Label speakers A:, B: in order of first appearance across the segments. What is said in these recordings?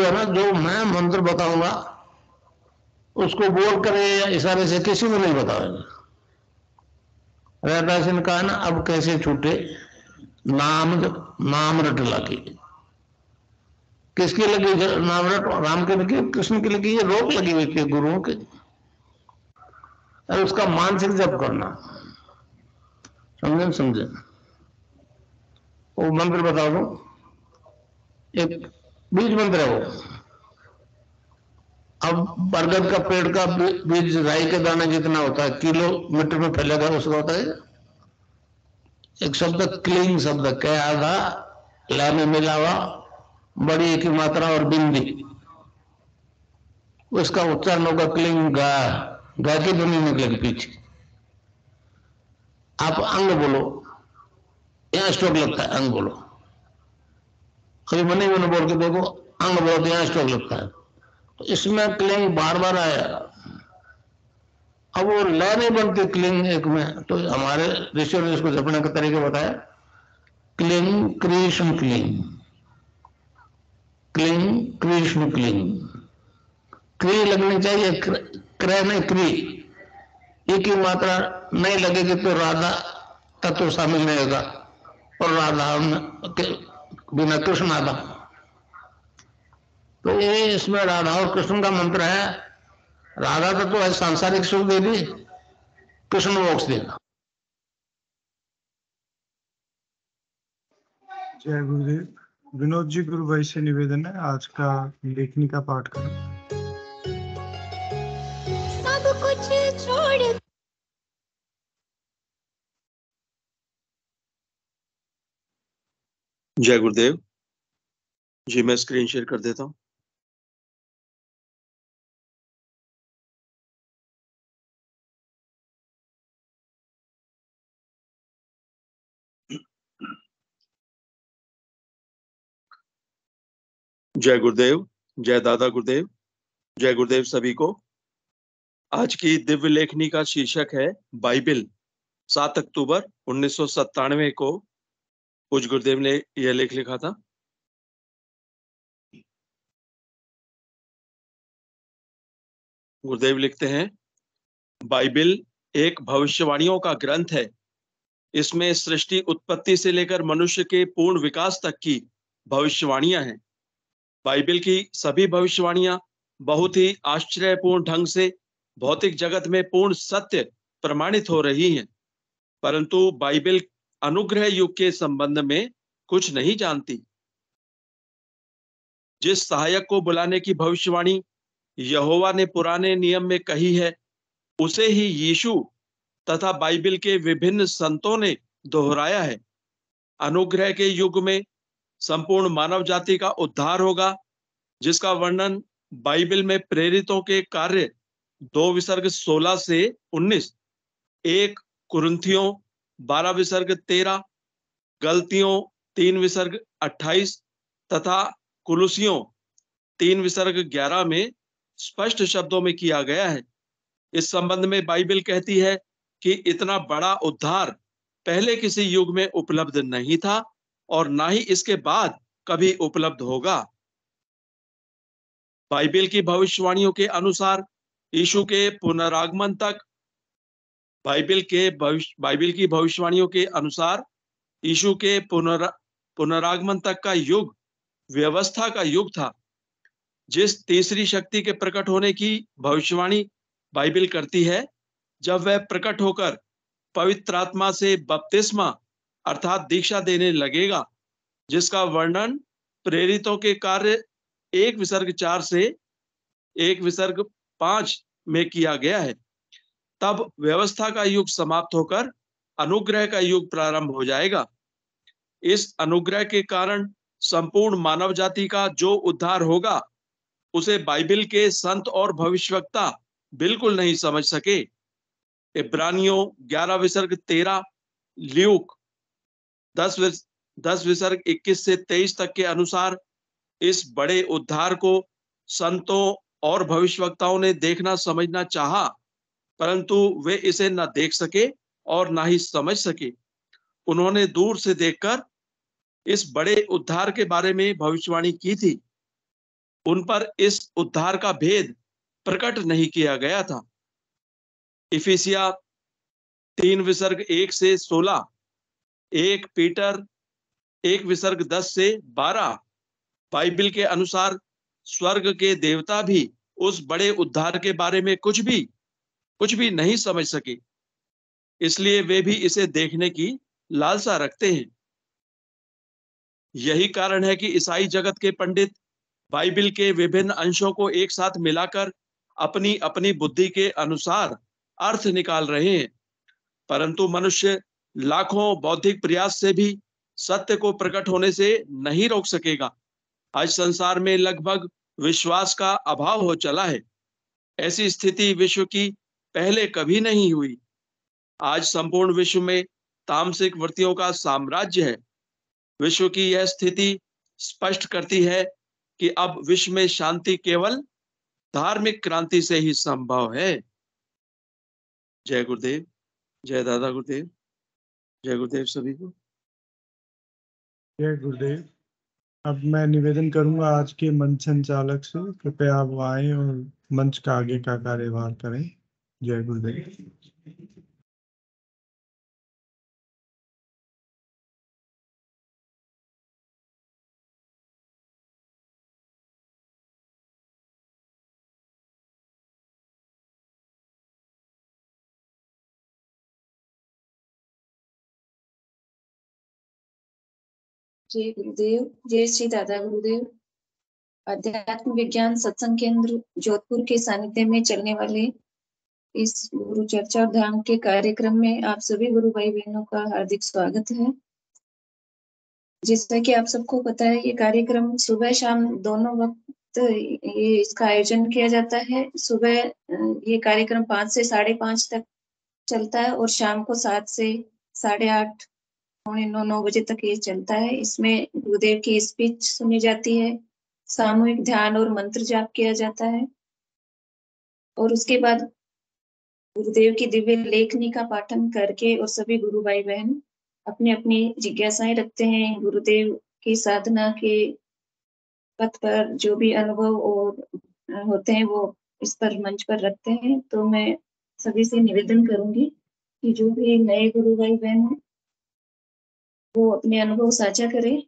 A: है ना जो मैं मंत्र बताऊँगा, उसको बोल कर या इशारे से किसी को नहीं बताएगा। राधास ने कहा ना, अब कैसे छूटे? नाम नाम रट लगी। किसकी लगी? नाम रट, राम के लगी, कृष्ण की लगी, ये रोक लगी हुई थी गुरुओं के। और उसका मानसिक जप करना। समझे समझे? वो मंत्र बता दो। एक बीज मंत्र है वो। अब बरगद का पेड़ का बीज राई के दाने जितना होता है किलोमीटर में फैलेगा, उसका होता है एक शब्द, क्लीन शब्द क्या आधा ला में मिलावा, बड़ी की मात्रा और बिंदी। उसका उच्चारण होगा क्लिंग गा गा की ध्वनि निकलेगी पीछे। आप अंग बोलो यहाँ स्ट्रोक लगता है, अंग बोलो। कभी मनी मैंने बोल के देखो, अंग बोलो तो यहाँ स्ट्रोक लगता है। तो इसमें क्लिंग बार बार आया। अब वो लय नहीं बनती क्लिंग एक में। तो हमारे ऋषियों ने इसको जपने का तरीका बताया क्लिंग कृष्ण क्लिंग। क्लिंग कृष्ण क्लिंग। क्री लगनी चाहिए क्रय नहीं क्री एक ही मात्रा नहीं लगेगी तो राधा तत्व शामिल नहीं होगा और राधा बिना कृष्ण आधा तो ये इसमें राधा और कृष्ण का मंत्र है। राधा तो, तो है सांसारिक सुख दे दी कृष्ण मोक्ष देगा
B: जय गुरुदेव। विनोद जी गुरु भाई से निवेदन है आज का लेखनी का पाठ करो। सब कुछ छोड़
C: जय गुरुदेव। जी, मैं स्क्रीन शेयर कर देता हूँ। जय गुरुदेव, जय दादा गुरुदेव, जय गुरुदेव सभी को। आज की दिव्य लेखनी का शीर्षक है बाइबिल, सात अक्टूबर उन्नीस सौ सत्तानवे को। पूज गुरुदेव ने यह लेख लिखा था? गुरुदेव लिखते हैं, बाइबिल एक भविष्यवाणियों का ग्रंथ है। इसमें सृष्टि उत्पत्ति से लेकर मनुष्य के पूर्ण विकास तक की भविष्यवाणियाँ हैं। बाइबल की सभी भविष्यवाणियाँ बहुत ही आश्चर्यपूर्ण ढंग से भौतिक जगत में पूर्ण सत्य प्रमाणित हो रही हैं, परंतु बाइबल अनुग्रह युग के संबंध में कुछ नहीं जानती। जिस सहायक को बुलाने की भविष्यवाणी यहोवा ने पुराने नियम में कही है, उसे ही यीशु तथा बाइबल के विभिन्न संतों ने दोहराया है। अनुग्रह के युग में संपूर्ण मानव जाति का उद्धार होगा, जिसका वर्णन बाइबल में प्रेरितों के कार्य दो विसर्ग 16 से 19 एक कुरुथियों बारह विसर्ग तेरह, गलतियों तीन विसर्ग 28 तथा कुलुसियों तीन विसर्ग 11 में स्पष्ट शब्दों में किया गया है। इस संबंध में बाइबल कहती है कि इतना बड़ा उद्धार पहले किसी युग में उपलब्ध नहीं था और ना ही इसके बाद कभी उपलब्ध होगा। बाइबल की भविष्यवाणियों के अनुसार यीशु के पुनरागमन तक बाइबल के भविष्य, बाइबल की भविष्यवाणियों के अनुसार यीशु के पुनरा, पुनरागमन तक का युग, व्यवस्था का युग था। जिस तीसरी शक्ति के प्रकट होने की भविष्यवाणी बाइबल करती है, जब वह प्रकट होकर पवित्र आत्मा से बपतिस्मा अर्थात दीक्षा देने लगेगा, जिसका वर्णन प्रेरितों के कार्य एक विसर्ग चार से एक विसर्ग पाँच में किया गया है। तब व्यवस्था का युग समाप्त होकर अनुग्रह का युग प्रारंभ हो जाएगा। इस अनुग्रह के कारण संपूर्ण मानव जाति का जो उद्धार होगा, उसे बाइबल के संत और भविष्यवक्ता बिल्कुल नहीं समझ सके। इब्रानियों ग्यारह विसर्ग तेरह, ल्यूक दस दस विसर्ग 21 से 23 तक के अनुसार इस बड़े उद्धार को संतों और भविष्यवक्ताओं ने देखना, समझना चाहा। परंतु वे इसे न देख सके और ना ही समझ सके। उन्होंने दूर से देखकर इस बड़े उद्धार के बारे में भविष्यवाणी की थी। उन पर इस उद्धार का भेद प्रकट नहीं किया गया था। इफिसिया तीन विसर्ग एक से सोलह, एक पीटर एक विसर्ग दस से बारह, बाइबल के अनुसार स्वर्ग के देवता भी उस बड़े उद्धार के बारे में कुछ भी कुछ भी नहीं समझ सके। इसलिए वे भी इसे देखने की लालसा रखते हैं। यही कारण है कि ईसाई जगत के पंडित बाइबल के विभिन्न अंशों को एक साथ मिलाकर अपनी अपनी बुद्धि के अनुसार अर्थ निकाल रहे हैं। परंतु मनुष्य लाखों बौद्धिक प्रयास से भी सत्य को प्रकट होने से नहीं रोक सकेगा। आज संसार में लगभग विश्वास का अभाव हो चला है। ऐसी स्थिति विश्व की पहले कभी नहीं हुई। आज संपूर्ण विश्व में तामसिक वृत्तियों का साम्राज्य है। विश्व की यह स्थिति स्पष्ट करती है कि अब विश्व में शांति केवल धार्मिक क्रांति से ही संभव है। जय गुरुदेव, जय दादा गुरुदेव, जय गुरुदेव सभी को।
B: जय गुरुदेव। अब मैं निवेदन करूँगा आज के मंच संचालक से, कृपया आप आए और मंच का आगे का कार्यभार करें। जय गुरुदेव
D: जय गुरुदेव, जय श्री दादा गुरुदेव। अध्यात्म विज्ञान सत्संग केंद्र जोधपुर के सानिध्य में चलने वाले इस गुरु चर्चा और ध्यान के कार्यक्रम में आप सभी गुरु भाई बहनों का हार्दिक स्वागत है। जैसा कि आप सबको पता है, ये कार्यक्रम सुबह शाम दोनों वक्त ये इसका आयोजन किया जाता है। सुबह, ये कार्यक्रम पाँच से साढ़े पाँच तक चलता है और शाम को सात से साढ़े आठ, पौने नौ नौ बजे तक ये चलता है। इसमें गुरुदेव की स्पीच सुनी जाती है, सामूहिक ध्यान और मंत्र जाप किया जाता है। और उसके बाद गुरुदेव की दिव्य लेखनी का पाठन करके और सभी गुरु भाई बहन अपनी अपनी जिज्ञासाएँ रखते हैं, गुरुदेव की साधना के पथ पर जो भी अनुभव और होते हैं वो इस पर मंच पर रखते हैं। तो मैं सभी से निवेदन करूँगी कि जो भी नए गुरु भाई बहन हैं, वो अपने अनुभव साझा करें,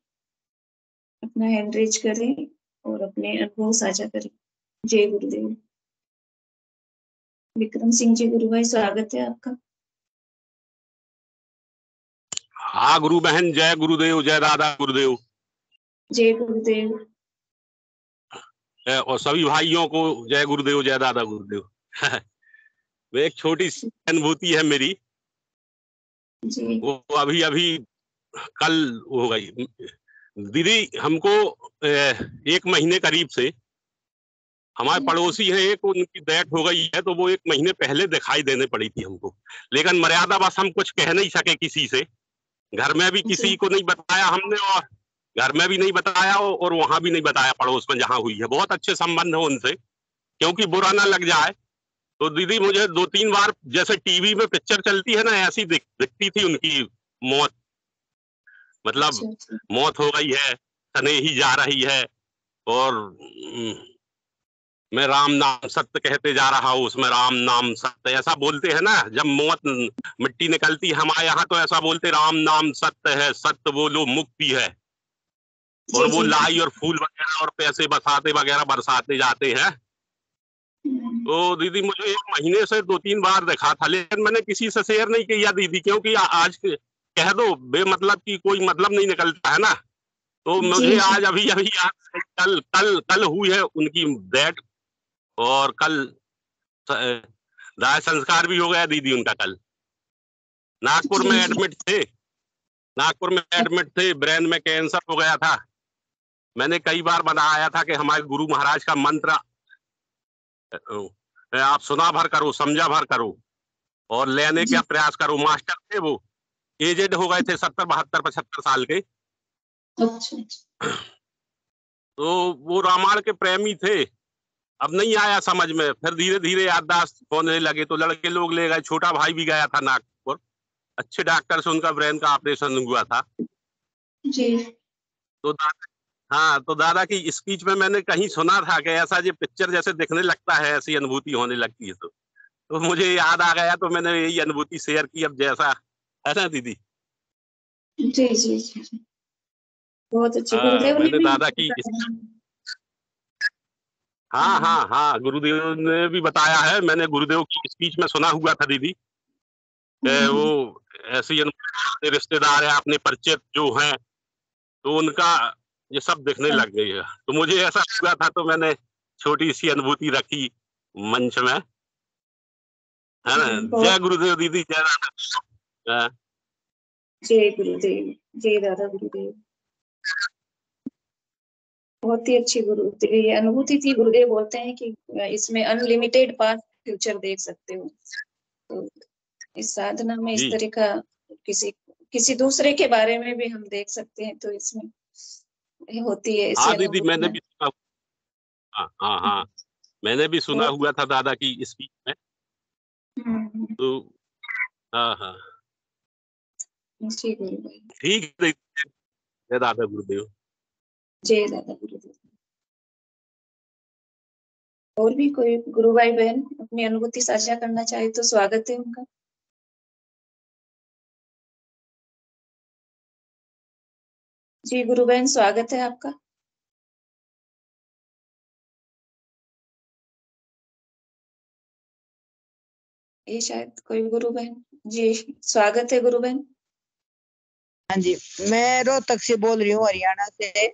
D: अपना हैंड रेज करें और अपने अनुभव साझा करें। जय गुरुदेव। विक्रम सिंह जी गुरु भाई स्वागत है आपका।
E: हाँ गुरु बहन जय गुरुदेव जय दादा गुरुदेव।
D: जय गुरुदेव।
E: और सभी भाइयों को जय गुरुदेव जय दादा गुरुदेव। वो एक छोटी सी अनुभूति है मेरी।
D: जी।
E: वो अभी अभी कल हो गई। दीदी हमको एक महीने करीब से हमारे पड़ोसी हैं एक उनकी डेथ हो गई है तो वो एक महीने पहले दिखाई देने पड़ी थी हमको। लेकिन मर्यादा बस हम कुछ कह नहीं सके किसी से। घर में भी किसी को नहीं बताया हमने और घर में भी नहीं बताया और वहाँ भी नहीं बताया पड़ोस में जहाँ हुई है। बहुत अच्छे संबंध है उनसे क्योंकि बुरा ना लग जाए। तो दीदी मुझे दो तीन बार जैसे टीवी में पिक्चर चलती है ना ऐसी दिख, दिखती थी उनकी मौत। मतलब
D: अच्छा, अच्छा।
E: मौत हो गई है तने ही जा रही है और मैं राम नाम सत्य कहते जा रहा हूँ उसमें राम नाम सत्य ऐसा बोलते हैं ना जब मौत मिट्टी निकलती है हमारे यहाँ तो ऐसा बोलते राम नाम सत्य है सत्य बोलो मुक्ति है। और वो लाई और फूल वगैरह और पैसे बसाते वगैरह बरसाते जाते हैं। तो दीदी मुझे एक महीने से दो तीन बार देखा था लेकिन मैंने किसी से शेयर नहीं किया दीदी क्योंकि आज कह दो बेमतलब की कोई मतलब नहीं निकलता है ना। तो मुझे आज अभी अभी याद कल कल कल हुई है उनकी डेथ और कल दाह संस्कार भी हो गया दीदी उनका कल नागपुर में। एडमिट थे नागपुर में एडमिट थे ब्रेन में कैंसर हो गया था मैंने कई बार बताया था कि हमारे गुरु महाराज का मंत्र आप सुना भर करो समझा भर करो और लेने। का प्रयास करो मास्टर थे वो एजेड हो गए थे सत्तर बहत्तर पचहत्तर साल के
D: अच्छा अच्छा।
E: तो वो रामायण के प्रेमी थे अब नहीं आया समझ में। फिर धीरे धीरे याददाश्त होने लगे तो लड़के लोग ले गए। छोटा भाई भी गया था नागपुर। अच्छे डॉक्टर से उनका ब्रेन का ऑपरेशन हुआ था।
D: जी।
E: तो दादा हाँ तो दादा की स्पीच में मैंने कहीं सुना था कि ऐसा जो पिक्चर जैसे दिखने लगता है ऐसी अनुभूति होने लगती है तो। तो मुझे याद आ गया तो मैंने यही अनुभूति शेयर की अब जैसा है ना दीदी?
D: जी जी जी। बहुत अच्छी
E: हाँ, मैंने दादा की हाँ
D: हम्म।
E: हाँ हाँ गुरुदेव ने भी बताया है मैंने गुरुदेव की स्पीच में सुना हुआ था दीदी। कि
D: हम्म,
E: वो ऐसी रिश्तेदार है अपने परिचित जो हैं तो उनका ये सब दिखने
D: हाँ।
E: लग गई है। तो मुझे ऐसा हुआ था तो मैंने छोटी सी अनुभूति रखी मंच में। है ना?
D: हम्म,
E: जय गुरुदेव दीदी जय राधा हाँ,
D: जय गुरुदेव जय दादा गुरुदेव। बहुत ही अच्छी गुरु ये अनुभूति थी। गुरुदेव बोलते हैं कि इसमें अनलिमिटेड पास्ट फ्यूचर देख सकते हो। तो इस साधना में इस तरह का किसी किसी दूसरे के बारे में भी हम देख सकते हैं तो इसमें होती है
E: हाँ दीदी मैंने भी सुना हाँ हाँ हाँ। मैंने भी सुना हुआ था दादा की स्पीच में।
D: हम्म,
E: तो हाँ हाँ। ठीक है। दादा गुरुदेव।
D: जय दादा। गुरुदेव और भी कोई गुरु भाई बहन अपनी अनुभूति साझा करना चाहे तो स्वागत है उनका। जी, गुरु बहन, स्वागत है आपका। ये शायद कोई गुरु बहन। जी, स्वागत है गुरु बहन।
F: हाँ जी, मैं रोहतक से बोल रही हूँ, हरियाणा से।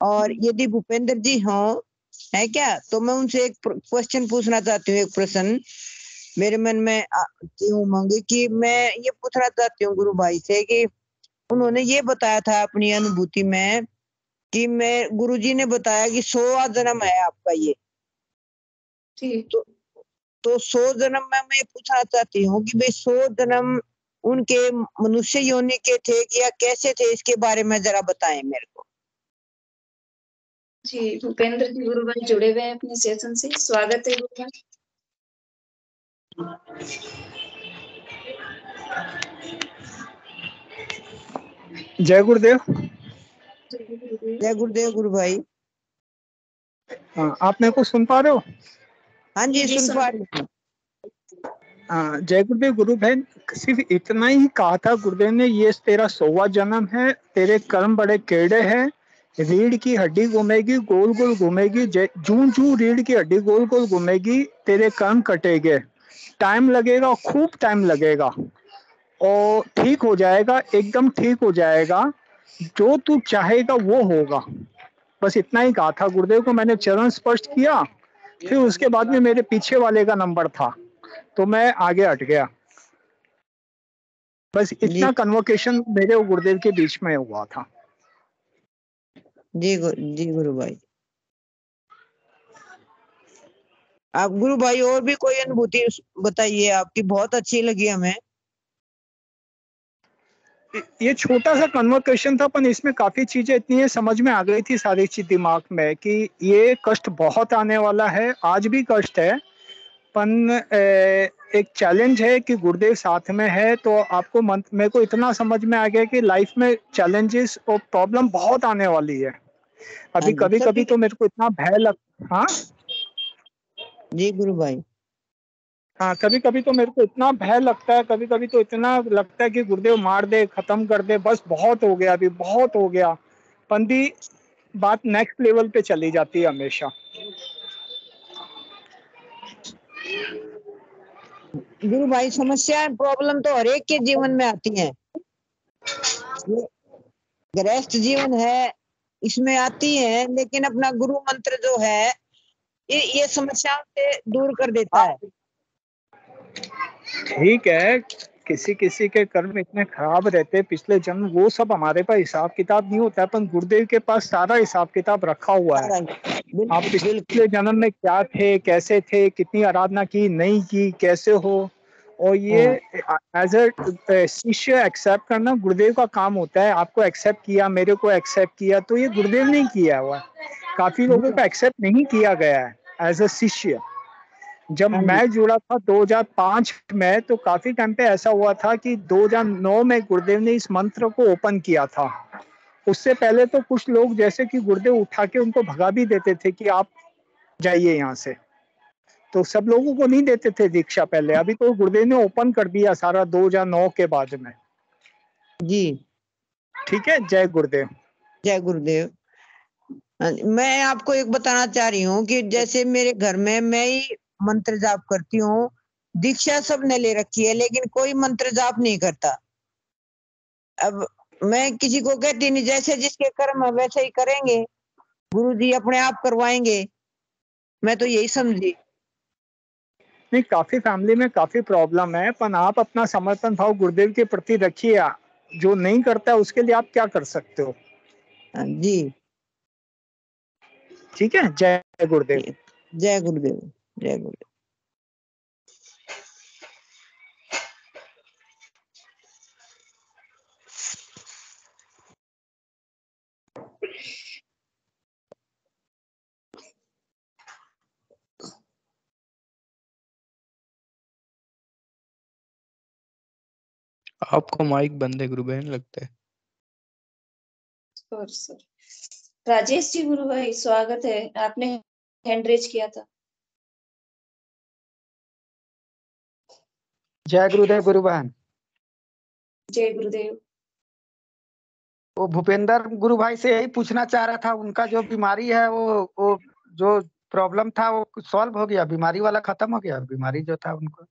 F: और यदि भूपेंद्र जी हों है क्या? तो मैं उनसे एक क्वेश्चन पूछना चाहती हूँ एक प्रश्न। मेरे मन में आती हूँ कि मैं ये पूछना चाहती हूँ गुरु भाई से कि उन्होंने ये बताया था अपनी अनुभूति में कि मैं गुरु जी ने बताया कि सौवा जन्म है आपका ये।
D: जी।
F: तो सौ जन्म में मैं पूछना चाहती हूँ कि भाई सौ जन्म उनके मनुष्य योनि के थे या कैसे थे? इसके बारे में जरा बताएँ मेरे को।
D: जी भूपेंद्र जी गुरु भाई जुड़े हुए हैं अपने सेशन से। स्वागत है गुरु भाई
G: जय गुरुदेव।
F: जय गुरुदेव गुरु भाई।
G: हाँ, आप मेरे को सुन पा रहे हो?
F: हाँ जी
D: जी,
F: सुन पा रही हूँ।
G: हाँ, जय गुरुदेव गुरु बहन। सिर्फ़ इतना ही कहा था गुरुदेव ने ये तेरा सोवा जन्म है तेरे कर्म बड़े केड़े हैं रीढ़ की हड्डी घूमेगी गोल गोल घूमेगी जै- जूं रीढ़ की हड्डी गोल गोल घूमेगी तेरे कर्म कटेंगे। टाइम लगेगा खूब टाइम लगेगा। और ठीक हो जाएगा एकदम ठीक हो जाएगा। जो तू चाहेगा वो होगा। बस इतना ही कहा था गुरुदेव को मैंने चरण स्पष्ट किया फिर उसके बाद में मेरे पीछे वाले का नंबर था। तो मैं आगे हट गया। बस इतना कन्वोकेशन मेरे और गुरुदेव के बीच में हुआ था।
F: जी गुरु जी गुरु भाई। आप गुरु भाई, और भी कोई अनुभूति बताइए, आपकी बहुत अच्छी लगी हमें।
G: ये छोटा सा कन्वर्केशन था, पर इसमें काफ़ी चीज़ें इतनी समझ में आ गई थी सारी चीज़ दिमाग में, कि ये कष्ट बहुत आने वाला है, आज भी कष्ट है, पन एक चैलेंज है कि गुरुदेव साथ में है तो आपको मन मेरे को इतना समझ में आ गया कि लाइफ में चैलेंजेस और प्रॉब्लम बहुत आने वाली है। अभी
F: हाँ
G: कभी कभी तो मेरे को इतना भय लग हाँ?
F: जी गुरु भाई।
G: हाँ कभी कभी तो मेरे को इतना भय लगता है कभी कभी तो इतना लगता है कि गुरुदेव मार दे खत्म कर दे बस बहुत हो गया अभी बहुत हो गया। पंदी बात नेक्स्ट लेवल पे चली जाती है हमेशा।
F: गुरु भाई समस्याएँ प्रॉब्लम तो हरेक के जीवन में आती हैं। गृहस्थ जीवन है, इसमें आती है, लेकिन अपना गुरु मंत्र जो है, ये ये समस्याओं से दूर कर देता है।
G: ठीक है किसी किसी के कर्म इतने खराब रहते पिछले जन्म वो सब हमारे पास हिसाब किताब नहीं होता है पर गुरुदेव के पास सारा हिसाब किताब रखा हुआ है। आप पिछले जन्म में क्या थे कैसे थे कितनी आराधना की नहीं की कैसे हो? और ये एज अ शिष्य एक्सेप्ट करना गुरुदेव का काम होता है आपको एक्सेप्ट किया मेरे को एक्सेप्ट किया तो ये गुरुदेव ने किया हुआ। काफ़ी लोगों को एक्सेप्ट नहीं किया गया है एज अ शिष्य। जब
F: हाँ
G: मैं जुड़ा था 2005 में तो काफ़ी टाइम पे ऐसा हुआ था कि 2009 में गुरुदेव ने इस मंत्र को ओपन किया था। उससे पहले तो कुछ लोग जैसे कि गुरुदेव उठा के उनको भगा भी देते थे कि आप जाइए यहाँ से। तो सब लोगों को नहीं देते थे दीक्षा पहले। अभी तो गुरुदेव ने ओपन कर दिया सारा दो हज़ार नौ के बाद में।
F: जी।
G: ठीक है? जय गुरुदेव।
F: जय गुरुदेव। हाँ मैं आपको एक बताना चाह रही हूँ कि जैसे मेरे घर में मैं ही मंत्र जाप करती हूँ। दीक्षा सबने ले रखी है लेकिन कोई मंत्र जाप नहीं करता। अब मैं किसी को कहती नहीं जैसे जिसके कर्म है वैसे ही करेंगे। गुरु जी अपने आप करवाएँगे। मैं तो यही समझी।
G: नहीं काफ़ी फैमिली में काफ़ी प्रॉब्लम है पर आप अपना समर्पण भाव गुरुदेव के प्रति रखिए। जो नहीं करता है उसके लिए आप क्या कर सकते हो?
F: हाँ जी।
G: ठीक है? जय गुरुदेव।
F: जय गुरुदेव। जय गुरुदेव
H: आपको माइक बंद है गुरु बहन लगता है।
D: सॉरी सॉरी राजेश जी गुरु भाई स्वागत है। आपने हैंड रेज किया था।
I: जय गुरुदेव गुरु बहन
D: जय गुरुदेव।
I: वो भूपेंद्र गुरु भाई से यही पूछना चाह रहा था उनका जो बीमारी है वो वो जो प्रॉब्लम था वो सॉल्व हो गया? बीमारी वाला खत्म हो गया? बीमारी जो था उनको?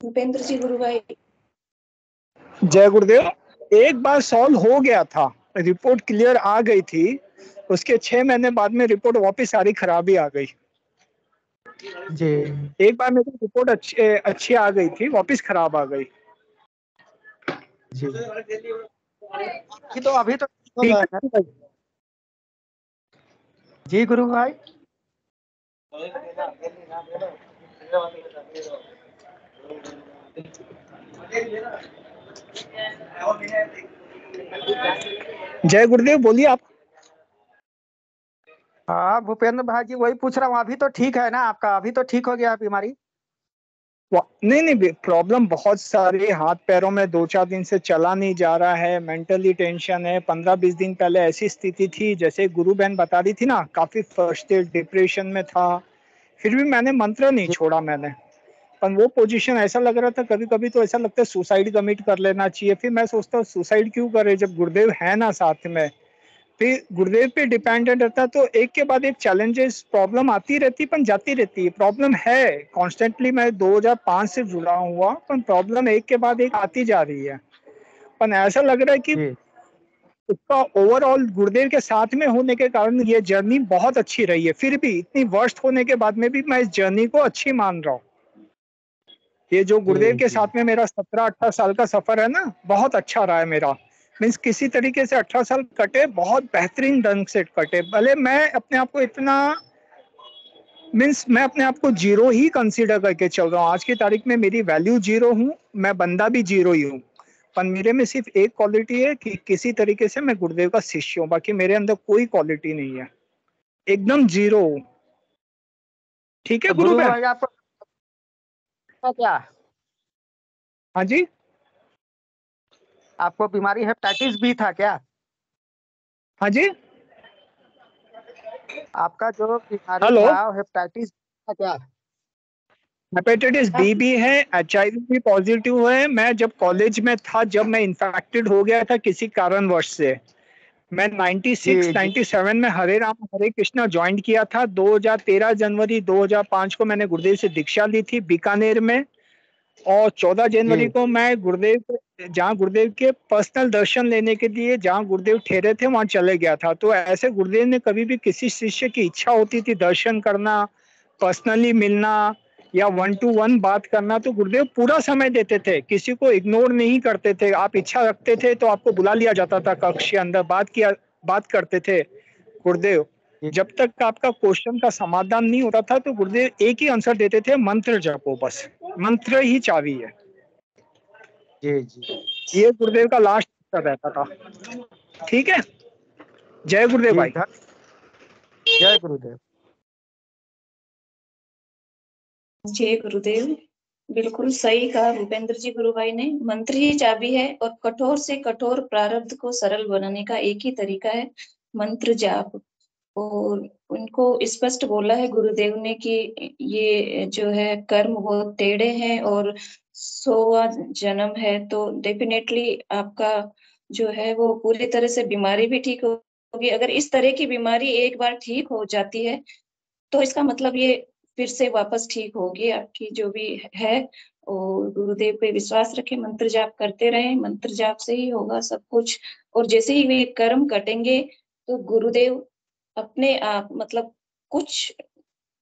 D: भूपेंद्र जी गुरु भाई
G: जय गुरुदेव एक बार सॉल्व हो गया था। रिपोर्ट क्लियर आ गई थी उसके छह महीने बाद में रिपोर्ट वापस सारी खराबी आ गई।
I: जी।
G: एक बार मेरी रिपोर्ट अच्छी अच्छी आ गई थी वापस खराब आ गई।
I: जी। कि तो अभी तो ठीक। जी गुरु भाई।
G: जय गुरुदेव बोलिए आप।
I: हाँ भूपेंद्र भाई जी वही पूछ रहा हूँ, अभी तो ठीक है ना आपका? अभी तो ठीक हो गया बीमारी?
G: नहीं नहीं प्रॉब्लम बहुत सारी हाथ पैरों में दो चार दिन से चला नहीं जा रहा है, मेंटली टेंशन है, पंद्रह बीस दिन पहले ऐसी स्थिति थी, जैसे गुरु बहन बता रही थी ना, काफ़ी फर्स्टेड डिप्रेशन में था, फिर भी मैंने मंत्र नहीं छोड़ा मैंने, पर वो पोजीशन ऐसा लग रहा था कभी कभी तो ऐसा लगता है सुसाइड कमिट कर लेना चाहिए, फिर मैं सोचता हूँ सुसाइड क्यों करे, जब गुरुदेव है ना साथ में फिर गुरुदेव पे डिपेंडेंट रहता तो एक के बाद एक चैलेंजेस प्रॉब्लम आती रहती पर जाती रहती। है प्रॉब्लम है कॉन्स्टेंटली मैं 2005 से जुड़ा हुआ पर प्रॉब्लम एक के बाद एक आती जा रही है। पर ऐसा लग रहा है कि उसका ओवरऑल गुरुदेव के साथ में होने के कारण ये जर्नी बहुत अच्छी रही है। फिर भी इतनी वर्स्ट होने के बाद में भी मैं इस जर्नी को अच्छी मान रहा हूँ। ये जो गुरुदेव के साथ में मेरा सत्रह अठारह साल का सफ़र है ना बहुत अच्छा रहा है मेरा। मीन्स किसी तरीके से अठारह साल कटे बहुत बेहतरीन ढंग से कटे। भले मैं अपने आप को इतना मीन्स मैं अपने आप को ज़ीरो ही कंसीडर करके चल रहा हूँ। आज की तारीख में मेरी वैल्यू ज़ीरो हूँ मैं बंदा भी ज़ीरो ही हूँ। पर मेरे में सिर्फ़ एक क्वालिटी है कि किसी तरीके से मैं गुरुदेव का शिष्य हूँ बाकी मेरे अंदर कोई क्वालिटी नहीं है। एकदम ज़ीरो ठीक है
I: तो गुरु
G: गुरु
I: आपको क्या?
G: हाँ जी?
I: आपको बीमारी हेपेटाइटिस बी था क्या?
G: हाँ जी।
I: आपका जो बीमारी था हेपेटाइटिस था क्या?
G: हेपेटाइटिस बी भी है एच भी पॉजिटिव है। मैं जब कॉलेज में था जब मैं इन्फेक्टेड हो गया था किसी कारणवश से मैं 96
I: जी, जी।
G: 97 में हरे राम हरे कृष्णा ज्वाइन किया था। 2013 जनवरी 2005 को मैंने गुरुदेव से दीक्षा ली थी बीकानेर में। और 14 जनवरी को मैं गुरुदेव जहाँ गुरुदेव के पर्सनल दर्शन लेने के लिए जहाँ गुरुदेव ठहरे थे वहाँ चले गया था। तो ऐसे गुरुदेव ने कभी भी किसी शिष्य की इच्छा होती थी दर्शन करना पर्सनली मिलना या वन टू वन बात करना तो गुरुदेव पूरा समय देते थे। किसी को इग्नोर नहीं करते थे। आप इच्छा रखते थे तो आपको बुला लिया जाता था कक्ष के अंदर बात किया बात करते थे गुरुदेव। जब तक आपका क्वेश्चन का समाधान नहीं होता था तो गुरुदेव एक ही आंसर देते थे मंत्र जपो बस। मंत्र ही चाबी है।
I: जी जी।
G: ये गुरुदेव का लास्ट आंसर रहता था। ठीक है? जय गुरुदेव भाई।
I: जय गुरुदेव।
D: जय गुरुदेव। बिल्कुल सही कहा भूपेंद्र जी गुरु भाई ने। मंत्र ही चाबी है और कठोर से कठोर प्रारब्ध को सरल बनाने का एक ही तरीका है। मंत्र जाप। और उनको स्पष्ट बोला है गुरुदेव ने कि ये जो है कर्म बहुत टेढ़े हैं और सोवा जन्म है तो डेफिनेटली आपका जो है वो पूरी तरह से बीमारी भी ठीक होगी। अगर इस तरह की बीमारी एक बार ठीक हो जाती है तो इसका मतलब ये फिर से वापस ठीक होगी। आपकी जो भी है और गुरुदेव पे विश्वास रखें, मंत्र जाप करते रहें, मंत्र जाप से ही होगा सब कुछ। और जैसे ही वे कर्म कटेंगे तो गुरुदेव अपने आप मतलब कुछ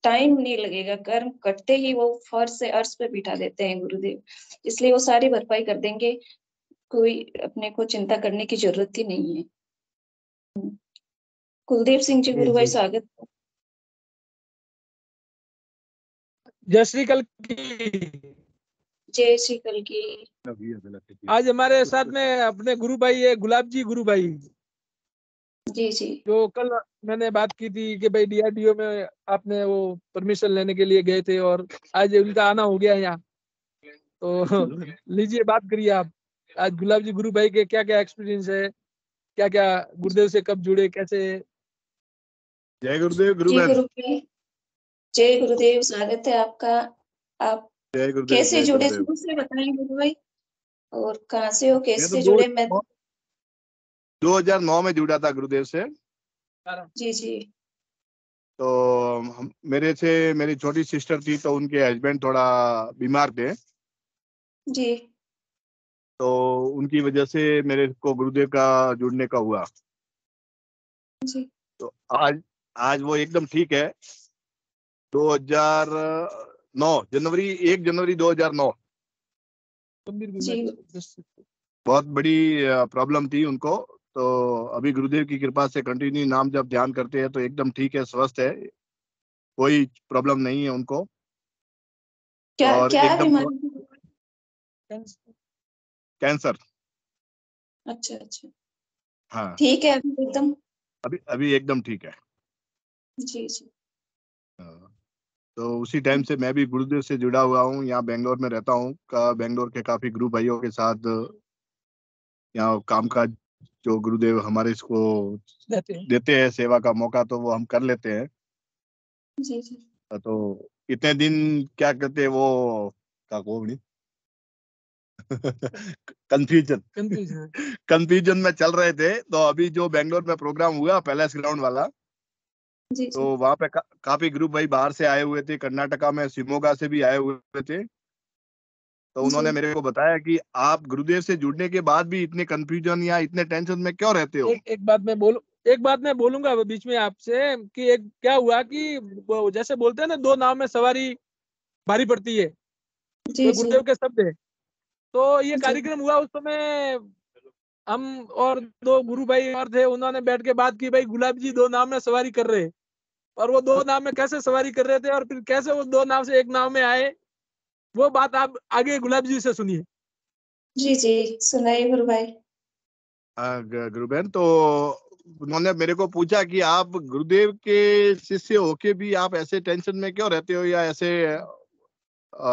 D: टाइम नहीं लगेगा। कर्म कटते ही वो फर्श से अर्श पे बिठा देते हैं गुरुदेव। इसलिए वो सारी भरपाई कर देंगे। कोई अपने को चिंता करने की ज़रूरत ही नहीं है। कुलदीप सिंह जी गुरु भाई स्वागत।
J: जय श्री कल की।
D: जय श्री कल की।
J: आज हमारे साथ में अपने गुरु भाई है गुलाब जी गुरु भाई।
D: जी जी।
J: जो कल मैंने बात की थी कि भाई डीआरडीओ में आपने वो परमिशन लेने के लिए गए थे और आज उनका आना हो गया यहाँ। तो लीजिए बात करिए आप। आज गुलाब जी गुरु भाई के क्या क्या एक्सपीरियंस है? क्या क्या गुरुदेव से कब जुड़े कैसे?
K: जय गुरुदेव गुरु
D: जय गुरुदेव जय गुरुदेव स्वागत है आपका। आप
K: जय गुरुदेव
D: कैसे जुड़े। से बताएँ गुरु भाई। और कहाँ से हो कैसे
K: तो
D: जुड़े? मैं
K: 2009 में जुड़ा था गुरुदेव से।
D: जी जी।
K: तो मेरे से मेरी छोटी सिस्टर थी तो उनके हस्बैंड थोड़ा बीमार थे।
D: जी।
K: तो उनकी वजह से मेरे को गुरुदेव का जुड़ने का हुआ।
D: जी।
K: तो आज आज वो एकदम ठीक है। 2009 जनवरी एक जनवरी 2009
J: गंभीर
D: जी।
K: बहुत बड़ी प्रॉब्लम थी उनको। तो अभी गुरुदेव की कृपा से कंटिन्यू नाम जब ध्यान करते हैं तो एकदम ठीक है स्वस्थ है। कोई प्रॉब्लम नहीं है उनको।
D: क्या
K: और
D: क्या
K: एकदम कैंसर
D: अच्छा अच्छा।
K: हाँ।
D: ठीक है अभी एकदम।
K: अभी अभी एकदम ठीक है।
D: जी जी।
K: हाँ। तो उसी टाइम से मैं भी गुरुदेव से जुड़ा हुआ हूँ। यहाँ बेंगलोर में रहता हूँ। का बेंगलोर के काफ़ी ग्रुप भाइयों के साथ यहाँ काम काज जो गुरुदेव हमारे इसको
J: देते हैं।
K: देते हैं सेवा का मौका तो वो हम कर लेते हैं।
D: जी जी।
K: तो इतने दिन क्या कहते हैं वो? का को नहीं कंफ्यूजन
J: कंफ्यूजन
K: कंफ्यूजन में चल रहे थे तो अभी जो बेंगलोर में प्रोग्राम हुआ पैलेस ग्राउंड वाला
D: जी
K: तो वहाँ पे का, काफ़ी ग्रुप भाई बाहर से आए हुए थे कर्नाटका में शिमोगा से भी आए हुए थे। तो उन्होंने मेरे को बताया कि आप गुरुदेव से जुड़ने के बाद भी इतने कंफ्यूजन या इतने टेंशन में क्यों रहते हो?
J: एक एक बात मैं बोलूँ एक बात मैं बोलूँगा बीच में आपसे कि एक क्या हुआ कि जैसे बोलते हैं ना दो नाव में सवारी भारी पड़ती है।
D: जी
J: ये गुरुदेव के शब्द है। तो ये कार्यक्रम हुआ उस समय हम और दो गुरु भाई और थे उन्होंने बैठ के बात की भाई गुलाब जी दो नाव में सवारी कर रहे और वो दो नाव में कैसे सवारी कर रहे थे और फिर कैसे वो दो नाव से एक नाव में आए? वो बात आप आगे गुलाब जी से सुनिए।
D: जी जी सुनाइए गुरु भाई।
K: हाँ, ग- गुरुबहन तो उन्होंने मेरे को पूछा कि आप गुरुदेव के शिष्य होके भी आप ऐसे टेंशन में क्यों रहते हो या ऐसे अ,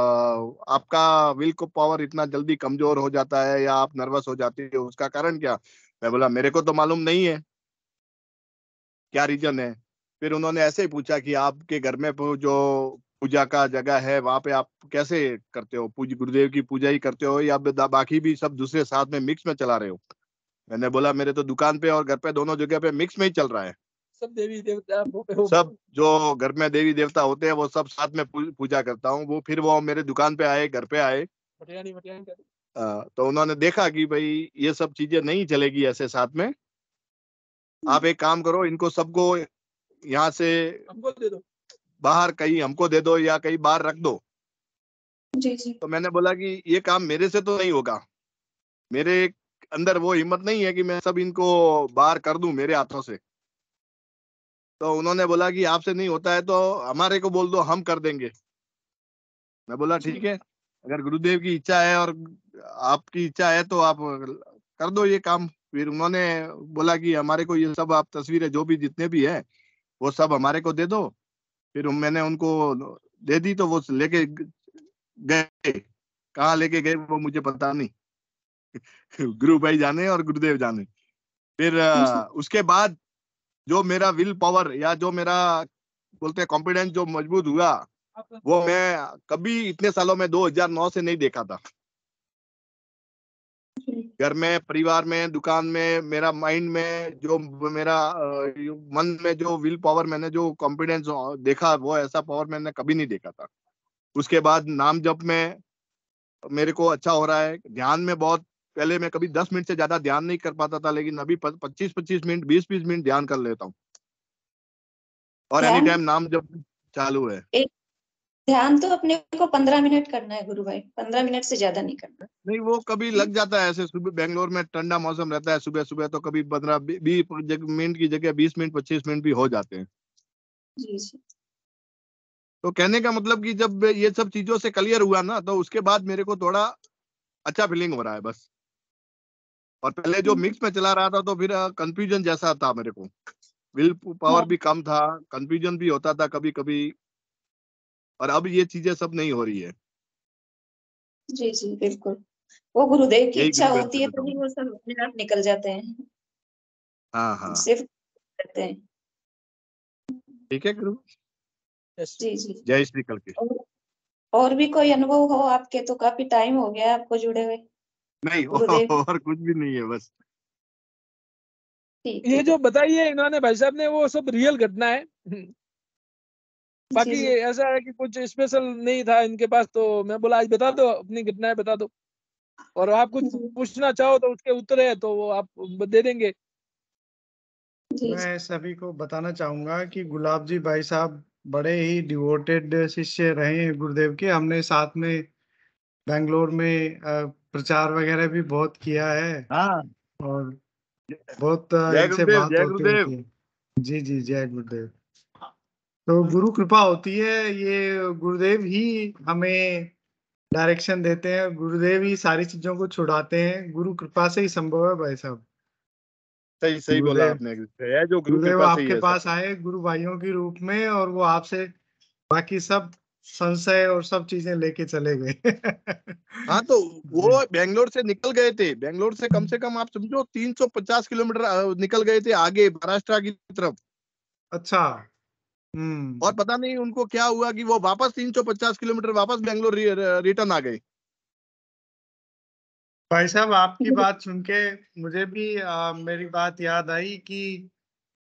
K: आपका विल को पावर इतना जल्दी कमज़ोर हो जाता है या आप नर्वस हो जाते हो उसका कारण क्या? मैं बोला मेरे को तो मालूम नहीं है। क्या रीजन है? फिर उन्होंने ऐसे ही पूछा कि आपके घर में जो पूजा का जगह है वहाँ पे आप कैसे करते हो? पूज गुरुदेव की पूजा ही करते हो या बाकी भी सब दूसरे साथ में मिक्स में चला रहे हो? मैंने बोला मेरे तो दुकान पे और घर पे दोनों जगह पे मिक्स में ही चल रहा है।
J: सब देवी देवता
K: सब जो घर में देवी देवता होते हैं वो सब साथ में पूजा करता हूँ। वो फिर वो मेरे दुकान पे आए घर पे आए। तो उन्होंने देखा कि भाई ये सब चीज़ें नहीं चलेगी ऐसे साथ में। आप एक काम करो इनको सबको यहाँ से
J: हमको दे दो।
K: बाहर कहीं हमको दे दो या कहीं बाहर रख दो।
D: जी जी।
K: तो मैंने बोला कि ये काम मेरे से तो नहीं होगा। मेरे अंदर वो हिम्मत नहीं है कि मैं सब इनको बाहर कर दूँ मेरे हाथों से। तो उन्होंने बोला कि आपसे नहीं होता है तो हमारे को बोल दो हम कर देंगे। मैं बोला ठीक है अगर गुरुदेव की इच्छा है और आपकी इच्छा है तो आप कर दो ये काम। फिर उन्होंने बोला कि हमारे को ये सब आप तस्वीरें जो भी जितने भी है वो सब हमारे को दे दो। फिर मैंने उनको दे दी तो वो लेके गए। कहाँ लेके गए वो मुझे पता नहीं। गुरु भाई जाने और गुरुदेव जाने। फिर उसके बाद जो मेरा विल पावर या जो मेरा बोलते हैं कॉन्फिडेंस जो मज़बूत हुआ वो मैं कभी इतने सालों में 2009 से नहीं देखा था। घर में परिवार में दुकान में मेरा माइंड में जो मेरा मन में जो विल पावर मैंने जो कॉन्फिडेंस देखा वो ऐसा पावर मैंने कभी नहीं देखा था। उसके बाद नाम जप में मेरे को अच्छा हो रहा है। ध्यान में बहुत पहले मैं कभी दस मिनट से ज़्यादा ध्यान नहीं कर पाता था लेकिन अभी पच्चीस पच्चीस मिनट बीस बीस मिनट ध्यान कर लेता हूँ। और एनी टाइम नाम जप चालू है।
D: ध्यान तो अपने को पंद्रह मिनट करना है गुरु भाई पंद्रह मिनट से ज़्यादा नहीं करना।
K: नहीं वो कभी लग जाता है ऐसे सुबह बेंगलोर में ठंडा मौसम रहता है सुबह सुबह तो कभी पंद्रह बीस मिनट की जगह बीस मिनट पच्चीस मिनट भी हो जाते हैं।
D: जी जी।
K: तो कहने का मतलब कि जब ये सब चीज़ों से क्लियर हुआ ना तो उसके बाद मेरे को थोड़ा अच्छा फीलिंग हो रहा है बस। और पहले जो मिक्स में चला रहा था तो फिर कंफ्यूजन जैसा था मेरे को। विल पावर भी कम था कंफ्यूजन भी होता था कभी कभी और अब ये चीज़ें सब नहीं हो रही है।
D: जी जी बिल्कुल। वो गुरुदेव की इच्छा होती है तभी वो सब अपने आप निकल जाते हैं।
K: हाँ हाँ।
D: सिर्फ़ करते हैं।
K: ठीक है गुरु।
D: जी जी।
K: जय श्री कल के
D: और, भी कोई अनुभव हो आपके तो काफ़ी टाइम हो गया आपको जुड़े हुए।
K: नहीं। और कुछ भी नहीं है बस।
J: ये जो बताई है इन्होंने भाई साहब ने वो सब रियल घटना है बाकी ऐसा है कि कुछ स्पेशल नहीं था इनके पास तो मैं बोला आज बता दो अपनी घटनाएँ बता दो। और आप कुछ पूछना चाहो तो उसके उत्तर है तो वो आप दे देंगे।
B: मैं सभी को बताना चाहूँगा कि गुलाब जी भाई साहब बड़े ही डिवोटेड शिष्य रहे हैं गुरुदेव के। हमने साथ में बेंगलोर में प्रचार वगैरह भी बहुत किया है।
K: हाँ।
B: और बहुत
K: जय गुरुदेव,
B: जी जी जय गुरुदेव। तो गुरु कृपा होती है ये गुरुदेव ही हमें डायरेक्शन देते हैं गुरुदेव ही सारी चीज़ों को छुड़ाते हैं गुरु कृपा से ही संभव है भाई साहब।
K: सही सही बोला आपने है जो गुरु
B: गुरुदेव आपके
K: है
B: पास आए गुरु भाइयों के रूप में और वो आपसे बाकी सब संशय और सब चीज़ें लेके चले गए।
K: हाँ तो वो बेंगलोर से निकल गए थे बेंगलोर से कम से कम आप समझो 350 किलोमीटर निकल गए थे आगे महाराष्ट्र की तरफ़।
B: अच्छा।
K: और पता नहीं उनको क्या हुआ कि वो वापस 350 किलोमीटर वापस बेंगलोर रि- रिटर्न आ गए
B: भाई साहब आपकी बात सुन के मुझे भी आ, मेरी बात याद आई कि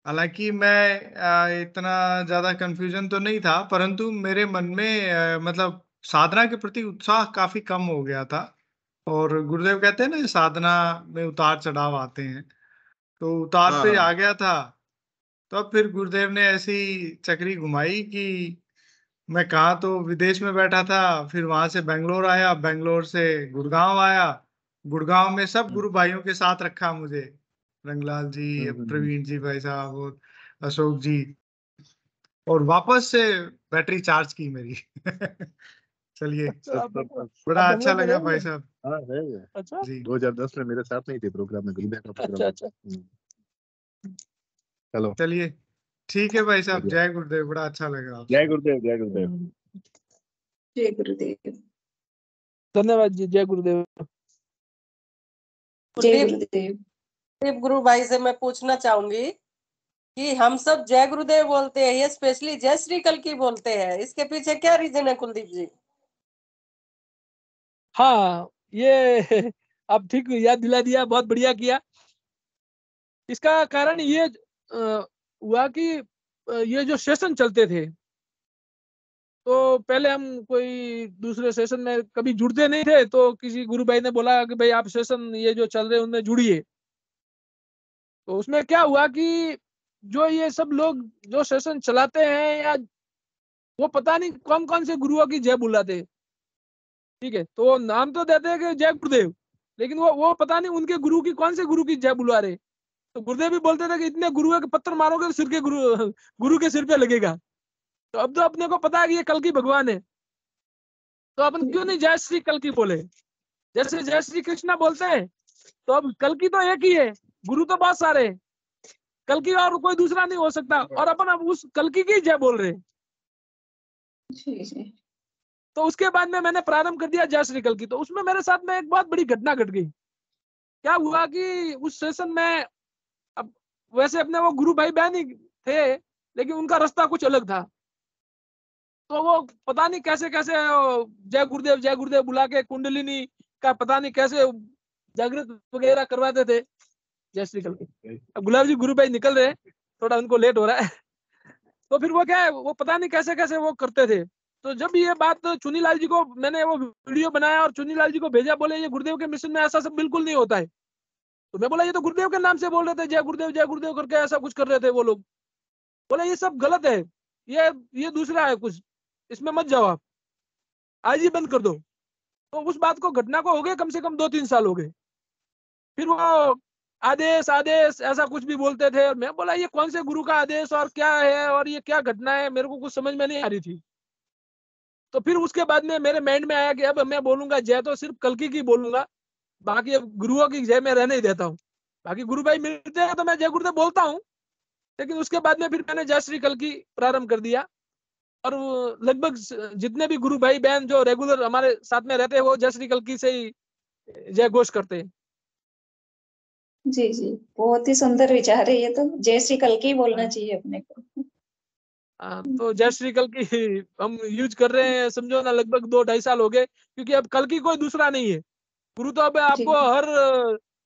B: हालाँकि मैं आ, इतना ज़्यादा कंफ्यूजन तो नहीं था परंतु मेरे मन में आ, मतलब साधना के प्रति उत्साह काफ़ी कम हो गया था। और गुरुदेव कहते हैं ना साधना में उतार चढ़ाव आते हैं। तो उतार
K: हाँ,
B: पे
K: हाँ।
B: आ गया था तो अब फिर गुरुदेव ने ऐसी चक्री घुमाई कि मैं कहा तो विदेश में बैठा था फिर वहाँ से बेंगलोर आया बेंगलोर से गुड़गांव आया। गुड़गांव में सब गुरु भाइयों के साथ रखा मुझे। रंगलाल जी
K: हम्म, हम्म,
B: प्रवीण जी भाई साहब और अशोक जी। और वापस से बैटरी चार्ज की मेरी। चलिए
J: अच्छा
B: बड़ा अच्छा लगा भाई साहब।
K: हाँ, है।
J: अच्छा
B: जी।
K: 2010 में मेरे साथ नहीं थे प्रोग्राम में गुरुदेव का
J: अच्छा
K: प्रोग्राम
J: अच्छा।
K: हम्म। चलो।
B: चलिए ठीक है भाई साहब जय गुरुदेव बड़ा अच्छा लगा
K: जय गुरुदेव जय गुरुदेव।
D: जय गुरुदेव।
J: धन्यवाद जी जय गुरुदेव।
D: जय
L: गुरुदेव। गुरु भाई से मैं पूछना चाहूँगी कि हम सब जय गुरुदेव बोलते हैं ये स्पेशली जय श्री कल की बोलते हैं। इसके पीछे क्या रीजन है कुलदीप जी?
J: हाँ ये आप ठीक याद दिला दिया बहुत बढ़िया किया। इसका कारण ये हुआ कि ये जो सेशन चलते थे तो पहले हम कोई दूसरे सेशन में कभी जुड़ते नहीं थे तो किसी गुरु भाई ने बोला कि भाई आप सेशन ये जो चल रहे उनमें जुड़िए। तो उसमें क्या हुआ कि जो ये सब लोग जो सेशन चलाते हैं या वो पता नहीं कौन कौन से गुरुओं की जय बुलाते ठीक है तो नाम तो देते हैं कि जय गुरुदेव लेकिन वो वो पता नहीं उनके गुरु की कौन से गुरु की जय बुला रहे तो गुरुदेव भी बोलते थे कि इतने गुरुओं के पत्थर मारोगे तो सिर के गुरु गुरु के सिर पे लगेगा। तो अब तो अपने को पता है कि ये कल की भगवान है। तो अपन क्यों नहीं जय श्री कल की बोले? जैसे जय श्री कृष्णा बोलते हैं तो अब कल की तो एक ही है। गुरु तो बहुत सारे हैं। कल की और कोई दूसरा नहीं हो सकता। और अपन अब उस कल की जय बोल रहे हैं। तो उसके बाद में मैंने प्रारंभ कर दिया जय श्री कल की। तो उसमें मेरे साथ में एक बहुत बड़ी घटना घट गई। क्या हुआ कि उस सेशन में वैसे अपने वो गुरु भाई बहन ही थे, लेकिन उनका रास्ता कुछ अलग था। तो वो पता नहीं कैसे कैसे जय गुरुदेव जय गुरुदेव बुला के कुंडलिनी का पता नहीं कैसे जागृत वगैरह करवाते थे। जय श्री कल गुलाब जी गुरु भाई निकल रहे थोड़ा उनको लेट हो रहा है। तो फिर वो क्या है, वो पता नहीं कैसे कैसे वो करते थे। तो जब ये बात चुनी लाल जी को मैंने वो वीडियो बनाया और चुनी लाल जी को भेजा, बोले, ये गुरुदेव के मिशन में ऐसा सब बिल्कुल नहीं होता है। तो मैं बोला, ये तो गुरुदेव के नाम से बोल रहे थे, जय गुरुदेव जय गुरुदेव करके ऐसा कुछ कर रहे थे वो लोग। बोले, ये सब गलत है, ये ये दूसरा है कुछ, इसमें मत जाओ आप। आज ही बंद कर दो। तो उस बात को, घटना को हो गए कम से कम दो तीन साल हो गए। फिर वो आदेश आदेश, ऐसा कुछ भी बोलते थे और मैं बोला, ये कौन से गुरु का आदेश और क्या है और ये क्या घटना है? मेरे को कुछ समझ में नहीं आ रही थी। तो फिर उसके बाद में मेरे माइंड में आया कि अब मैं बोलूँगा, जय तो सिर्फ़ कलकी की बोलूँगा बाकी अब गुरुओं की जय में रहने ही देता हूँ। बाकी गुरु भाई मिलते हैं तो मैं जय गुरुदेव बोलता हूँ लेकिन उसके बाद में फिर मैंने जय श्री कल की प्रारंभ कर दिया। और लगभग जितने भी गुरु भाई बहन जो रेगुलर हमारे साथ में रहते हैं वो जय श्री कल की से ही जय घोष करते हैं।
D: जी जी। बहुत ही सुंदर विचार है ये तो। जय श्री कल की बोलना चाहिए अपने को।
J: हाँ तो जय श्री कल की हम यूज़ कर रहे हैं समझो ना लगभग दो ढाई साल हो गए क्योंकि अब कल की कोई दूसरा नहीं है। गुरु तो अब आपको हर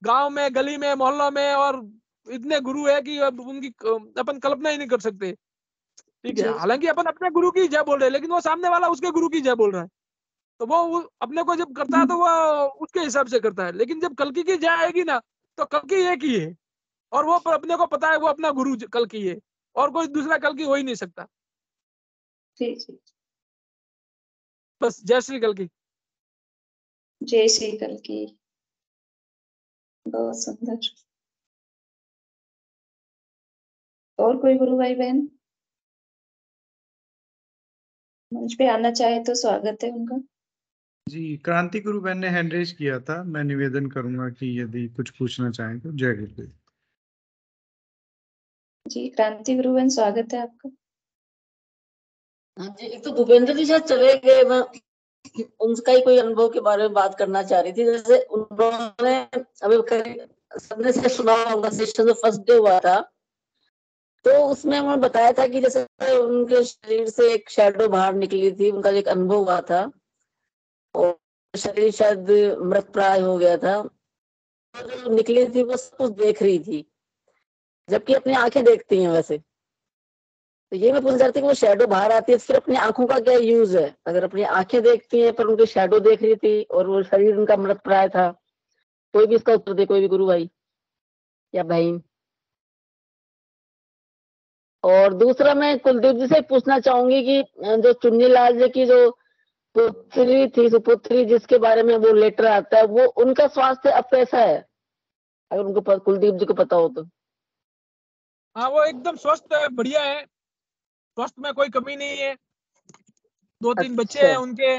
J: गाँव में गली में मोहल्लों में और इतने गुरु है कि अब उनकी अपन कल्पना ही नहीं कर सकते। ठीक है? हालाँकि अपन अपने गुरु की जय बोल रहे हैं लेकिन वो सामने वाला उसके गुरु की जय बोल रहा है। तो वो अपने को जब करता है तो वो उसके हिसाब से करता है। लेकिन जब कल की जय आएगी ना तो कल की एक ही है। और वो अपने को पता है वो अपना गुरु कल की है। और कोई दूसरा कल की हो ही नहीं सकता।
D: जी जी।
J: बस जय श्री कल की।
D: जय श्री कल की। बहुत सुंदर। और कोई गुरु भाई बहन? मंच पे आना चाहे तो स्वागत है उनका।
B: जी क्रांति गुरु बहन ने हैंड रेज किया था। मैं निवेदन करूँगा कि यदि कुछ पूछना चाहें तो जय गुरुदेव
D: जी क्रांति गुरु बहन स्वागत है आपका।
M: हाँ जी एक तो भूपेंद्र जी शायद चले गए उनका ही कोई अनुभव के बारे में बात करना चाह रही थी। जैसे उन्होंने अभी सबने से सुना होगा सेशन जो फ़र्स्ट डे हुआ था तो उसमें उन्होंने बताया था कि जैसे उनके शरीर से एक शेडो बाहर निकली थी, उनका एक अनुभव हुआ था, और शरीर शायद मृत प्राय हो गया था। जो निकली थी वो सब कुछ देख रही थी, जबकि अपनी आँखें देखती हैं वैसे। तो ये मैं पूछना चाहती हूँ वो शेडो बाहर आती है फिर अपनी आँखों का क्या यूज़ है? अगर अपनी आँखें देखती हैं, पर उनकी शेडो देख रही थी, और वो शरीर उनका मृत प्राय था, कोई भी इसका उत्तर दे, कोई भी गुरु भाई या बहन। और दूसरा मैं कुलदीप जी से पूछना चाहूँगी कि जो चुन्नी लाल जी की जो पुत्री थी, सुपुत्री, जिसके बारे में वो लेटर आता है, वो उनका स्वास्थ्य अब कैसा है? अगर उनको कुलदीप जी को पता हो तो।
J: हाँ वो एकदम स्वस्थ है, बढ़िया है। स्वस्थ में कोई कमी नहीं है दो तीन अच्छा। बच्चे हैं उनके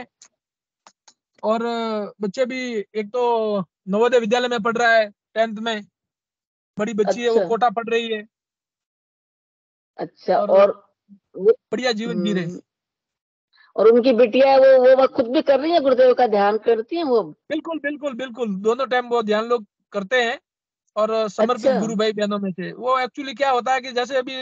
J: और बच्चे भी एक तो नवोदय विद्यालय में पढ़ रहा है टेंथ में बड़ी बच्ची अच्छा। है वो अच्छा। कोटा पढ़ रही है
M: अच्छा और, और
J: बढ़िया जीवन जी रहे हम्म।
M: और उनकी बिटिया वो वो खुद भी कर रही है गुरुदेव का ध्यान करती है वो
J: बिल्कुल बिल्कुल बिल्कुल दोनों टाइम वो ध्यान लोग करते हैं और समर्पित अच्छा। गुरु भाई बहनों में से। वो एक्चुअली क्या होता है कि जैसे अभी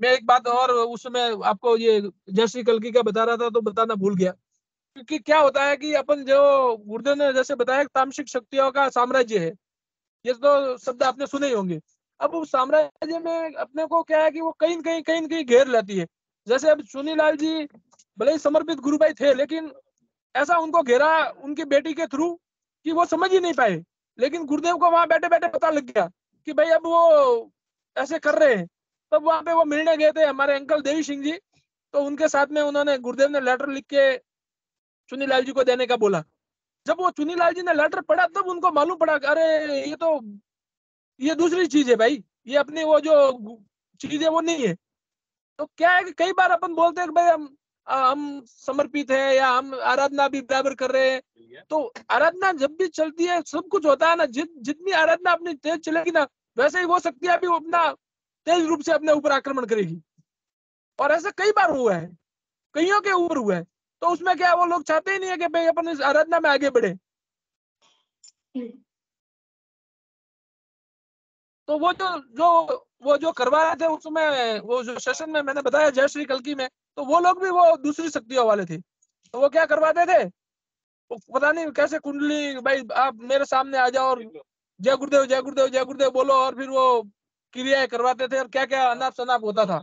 J: मैं एक बात और उस समय आपको ये जैसी कलकी का बता रहा था तो बताना भूल गया। क्योंकि क्या होता है कि अपन जो गुरुदेव ने जैसे बताया तामसिक शक्तियों का साम्राज्य है ये तो शब्द आपने सुने ही होंगे। अब उस साम्राज्य में अपने को क्या है कि वो कहीं कहीं कहीं कहीं घेर लेती है। जैसे अब सुनीलाल जी भले ही समर्पित गुरु भाई थे लेकिन ऐसा उनको घेरा उनकी बेटी के थ्रू कि वो समझ ही नहीं पाए। लेकिन गुरुदेव को वहाँ बैठे बैठे पता लग गया कि भाई अब वो ऐसे कर रहे हैं। तब वहाँ पे वो मिलने गए थे हमारे अंकल देवी सिंह जी। तो उनके साथ में उन्होंने, गुरुदेव ने लेटर लिख के चुनीलाल जी को देने का बोला। जब वो चुनीलाल जी ने लेटर पढ़ा, तब उनको मालूम पड़ा अरे, ये तो ये दूसरी चीज़ है भाई। ये अपनी वो जो चीज़ है, वो नहीं है। तो क्या है कि कई बार अपन बोलते हैं भाई हम हम समर्पित है या हम आराधना भी बराबर कर रहे हैं। तो आराधना जब भी चलती है सब कुछ होता है ना जित जितनी आराधना अपनी तेज चलेगी ना वैसे ही वो शक्ति अभी अपना तेज रूप से अपने ऊपर आक्रमण करेगी। और ऐसा कई बार हुआ है कईयों के ऊपर हुआ है। तो उसमें क्या वो लोग चाहते ही नहीं है कि भाई अपन इस आराधना में आगे बढ़े। तो वो जो जो वो जो करवा रहे थे उसमें वो जो सेशन में मैंने बताया जय श्री कलकी में तो वो लोग भी वो दूसरी शक्तियों वाले थे। तो वो क्या करवाते थे? पता नहीं कैसे कुंडली, भाई आप मेरे सामने आ जाओ और जय गुरुदेव जय गुरुदेव जय गुरुदेव बोलो और फिर वो क्रियाएँ करवाते थे और क्या क्या अनाप शनाप होता था।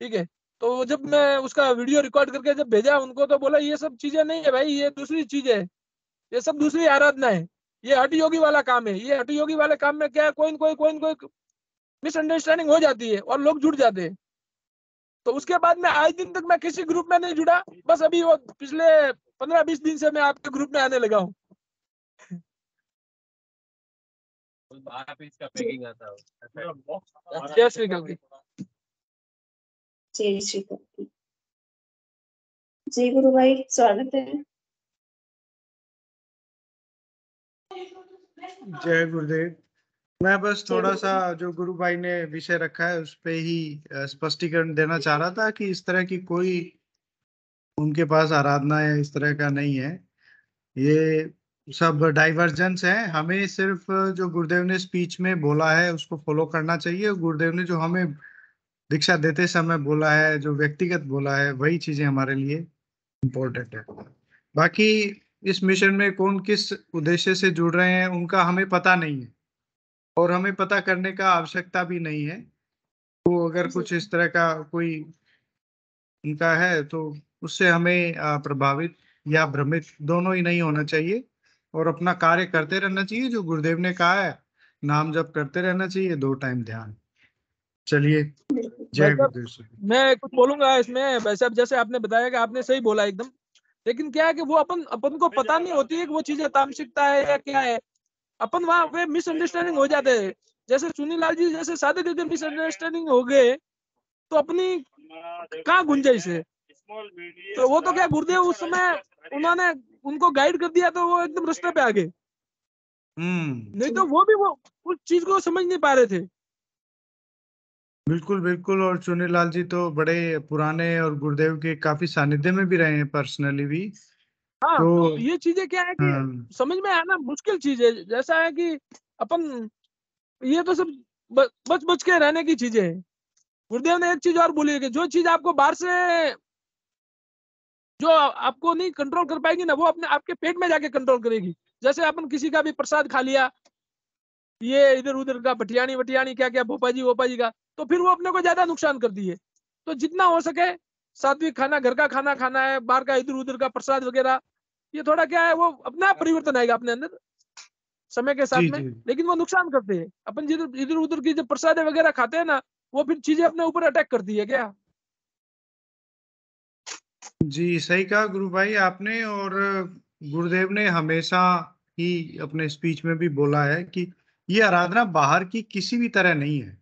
J: ठीक है? तो जब मैं उसका वीडियो रिकॉर्ड करके जब भेजा, उनको तो बोला, ये सब चीज़ें नहीं है भाई, ये दूसरी चीज़ है। ये सब दूसरी आराधना है। ये हट योगी वाला काम है। ये हट योगी वाले काम में क्या है? कोई कोई कोई कोई मिसअंडरस्टैंडिंग हो जाती है और लोग जुड़ जाते हैं। तो उसके बाद में आज दिन तक मैं किसी ग्रुप में नहीं जुड़ा। बस अभी वो पिछले पंद्रह बीस दिन से मैं आपके ग्रुप में आने लगा हूँ।
N: बारह पीस का पैकिंग आता है।
J: जय श्री कलकी
D: जय श्री कलकी जी गुरु भाई स्वागत है।
B: जय गुरुदेव। मैं बस थोड़ा सा जो गुरु भाई ने विषय रखा है उस पे ही स्पष्टीकरण देना चाह रहा था कि इस तरह की कोई उनके पास आराधना या इस तरह का नहीं है। ये सब डाइवर्जेंस है। हमें सिर्फ़ जो गुरुदेव ने स्पीच में बोला है उसको फॉलो करना चाहिए। गुरुदेव ने जो हमें दीक्षा देते समय बोला है जो व्यक्तिगत बोला है वही चीज़ें हमारे लिए इम्पोर्टेंट है। बाकी इस मिशन में कौन किस उद्देश्य से जुड़ रहे हैं उनका हमें पता नहीं है। और हमें पता करने का आवश्यकता भी नहीं है। तो अगर कुछ इस तरह का कोई उनका है तो उससे हमें प्रभावित या भ्रमित दोनों ही नहीं होना चाहिए और अपना कार्य करते रहना चाहिए जो गुरुदेव ने कहा है नाम जप करते रहना चाहिए दो टाइम ध्यान। चलिए जय गुरुदेव
J: मैं कुछ बोलूँगा इसमें वैसे अब जैसे आपने बताया कि आपने सही बोला एकदम लेकिन क्या है कि वो अपन अपन को पता नहीं होती है कि वो चीज़ें तामसिकता है या क्या है। अपन वहाँ पे मिसअंडरस्टैंडिंग हो जाते हैं। जैसे सुनीलाल जी जैसे सादे दीदी मिसअंडरस्टैंडिंग हो गए तो अपनी कहाँ गुंजाइश है? तो वो तो क्या गुरुदेव उस समय उन्होंने उनको गाइड कर दिया तो वो एकदम रास्ते पे आ गए।
B: हम्म।
J: नहीं तो वो भी वो उस चीज़ को समझ नहीं पा रहे थे।
B: बिल्कुल बिल्कुल। और चुनी लाल जी तो बड़े पुराने और गुरुदेव के काफ़ी सानिध्य में भी रहे हैं पर्सनली भी।
J: हाँ
B: तो
J: तो ये चीज़ें क्या है कि
B: हाँ,
J: समझ में आना मुश्किल चीज़ है जैसा है कि अपन ये तो सब बच बच के रहने की चीज़ें हैं। गुरुदेव ने एक चीज़ और बोली है कि जो चीज़ आपको बाहर से जो आपको नहीं कंट्रोल कर पाएगी ना वो अपने आपके पेट में जाके कंट्रोल करेगी। जैसे अपन किसी का भी प्रसाद खा लिया ये इधर उधर का भटियानी वटियानी क्या क्या भोपा जी वोपा जी का तो फिर वो अपने को ज़्यादा नुकसान करती है। तो जितना हो सके सात्विक खाना घर का खाना खाना है बाहर का इधर उधर का प्रसाद वगैरह ये थोड़ा क्या है वो अपना परिवर्तन आएगा अपने अंदर समय के साथ
B: जी
J: में
B: जी।
J: लेकिन वो नुकसान करते हैं। अपन जिधर इधर उधर की जब प्रसाद वगैरह खाते हैं ना वो फिर चीज़ें अपने ऊपर अटैक करती है क्या?
B: जी सही कहा गुरु भाई आपने और गुरुदेव ने हमेशा ही अपने स्पीच में भी बोला है कि ये आराधना बाहर की किसी भी तरह नहीं है।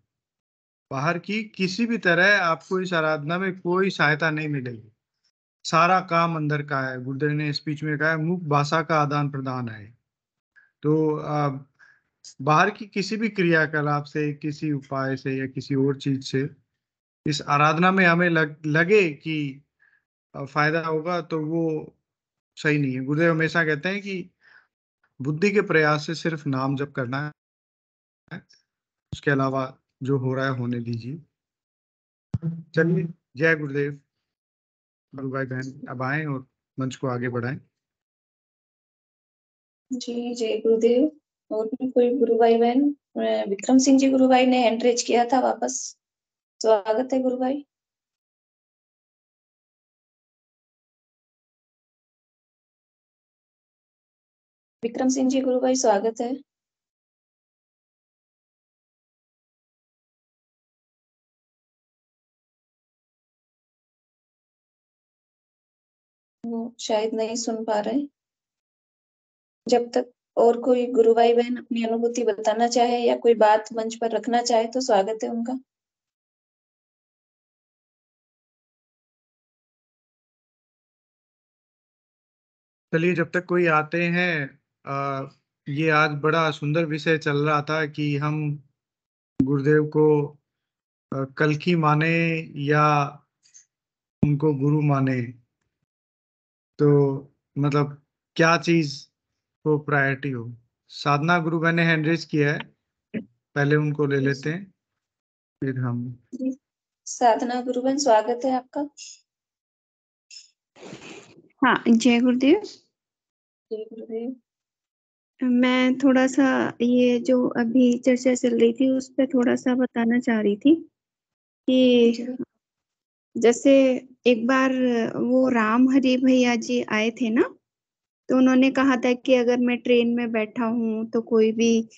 B: बाहर की किसी भी तरह आपको इस आराधना में कोई सहायता नहीं मिलेगी। सारा काम अंदर का है गुरुदेव ने स्पीच में कहा है मुख भाषा का आदान प्रदान है। तो आ, बाहर की किसी भी क्रियाकलाप से किसी उपाय से या किसी और चीज़ से इस आराधना में हमें लग, लगे कि फ़ायदा होगा तो वो सही नहीं है। गुरुदेव हमेशा कहते हैं कि बुद्धि के प्रयास से सिर्फ़ नाम जप करना है उसके अलावा जो हो रहा है होने दीजिए। चलिए जय गुरुदेव। गुरु भाई बहन अब आए और मंच को आगे बढ़ाएँ।
D: जी, जय गुरुदेव। और भी कोई गुरु भाई बहन? विक्रम सिंह जी गुरु भाई ने हैंड रेज किया था वापस। स्वागत है गुरु भाई। विक्रम सिंह जी गुरु भाई, स्वागत है। वो शायद नहीं सुन पा रहे जब तक और कोई गुरु भाई बहन अपनी अनुभूति बताना चाहे या कोई बात मंच पर रखना चाहे तो स्वागत है उनका।
B: चलिए जब तक कोई आते हैं आ, ये आज बड़ा सुंदर विषय चल रहा था कि हम गुरुदेव को कल की माने या उनको गुरु माने। तो मतलब क्या चीज़ को प्रायोरिटी हो? साधना गुरु बहन ने हैंड किया है। पहले उनको ले लेते हैं फिर हम।
D: साधना गुरुबन स्वागत है आपका।
O: हाँ जय गुरुदेव।
D: जय गुरुदेव।
O: मैं थोड़ा सा ये जो अभी चर्चा चल रही थी उस पर थोड़ा सा बताना चाह रही थी कि जैसे एक बार वो राम हरि भैया जी आए थे ना तो उन्होंने कहा था कि अगर मैं ट्रेन में बैठा हूँ तो कोई भी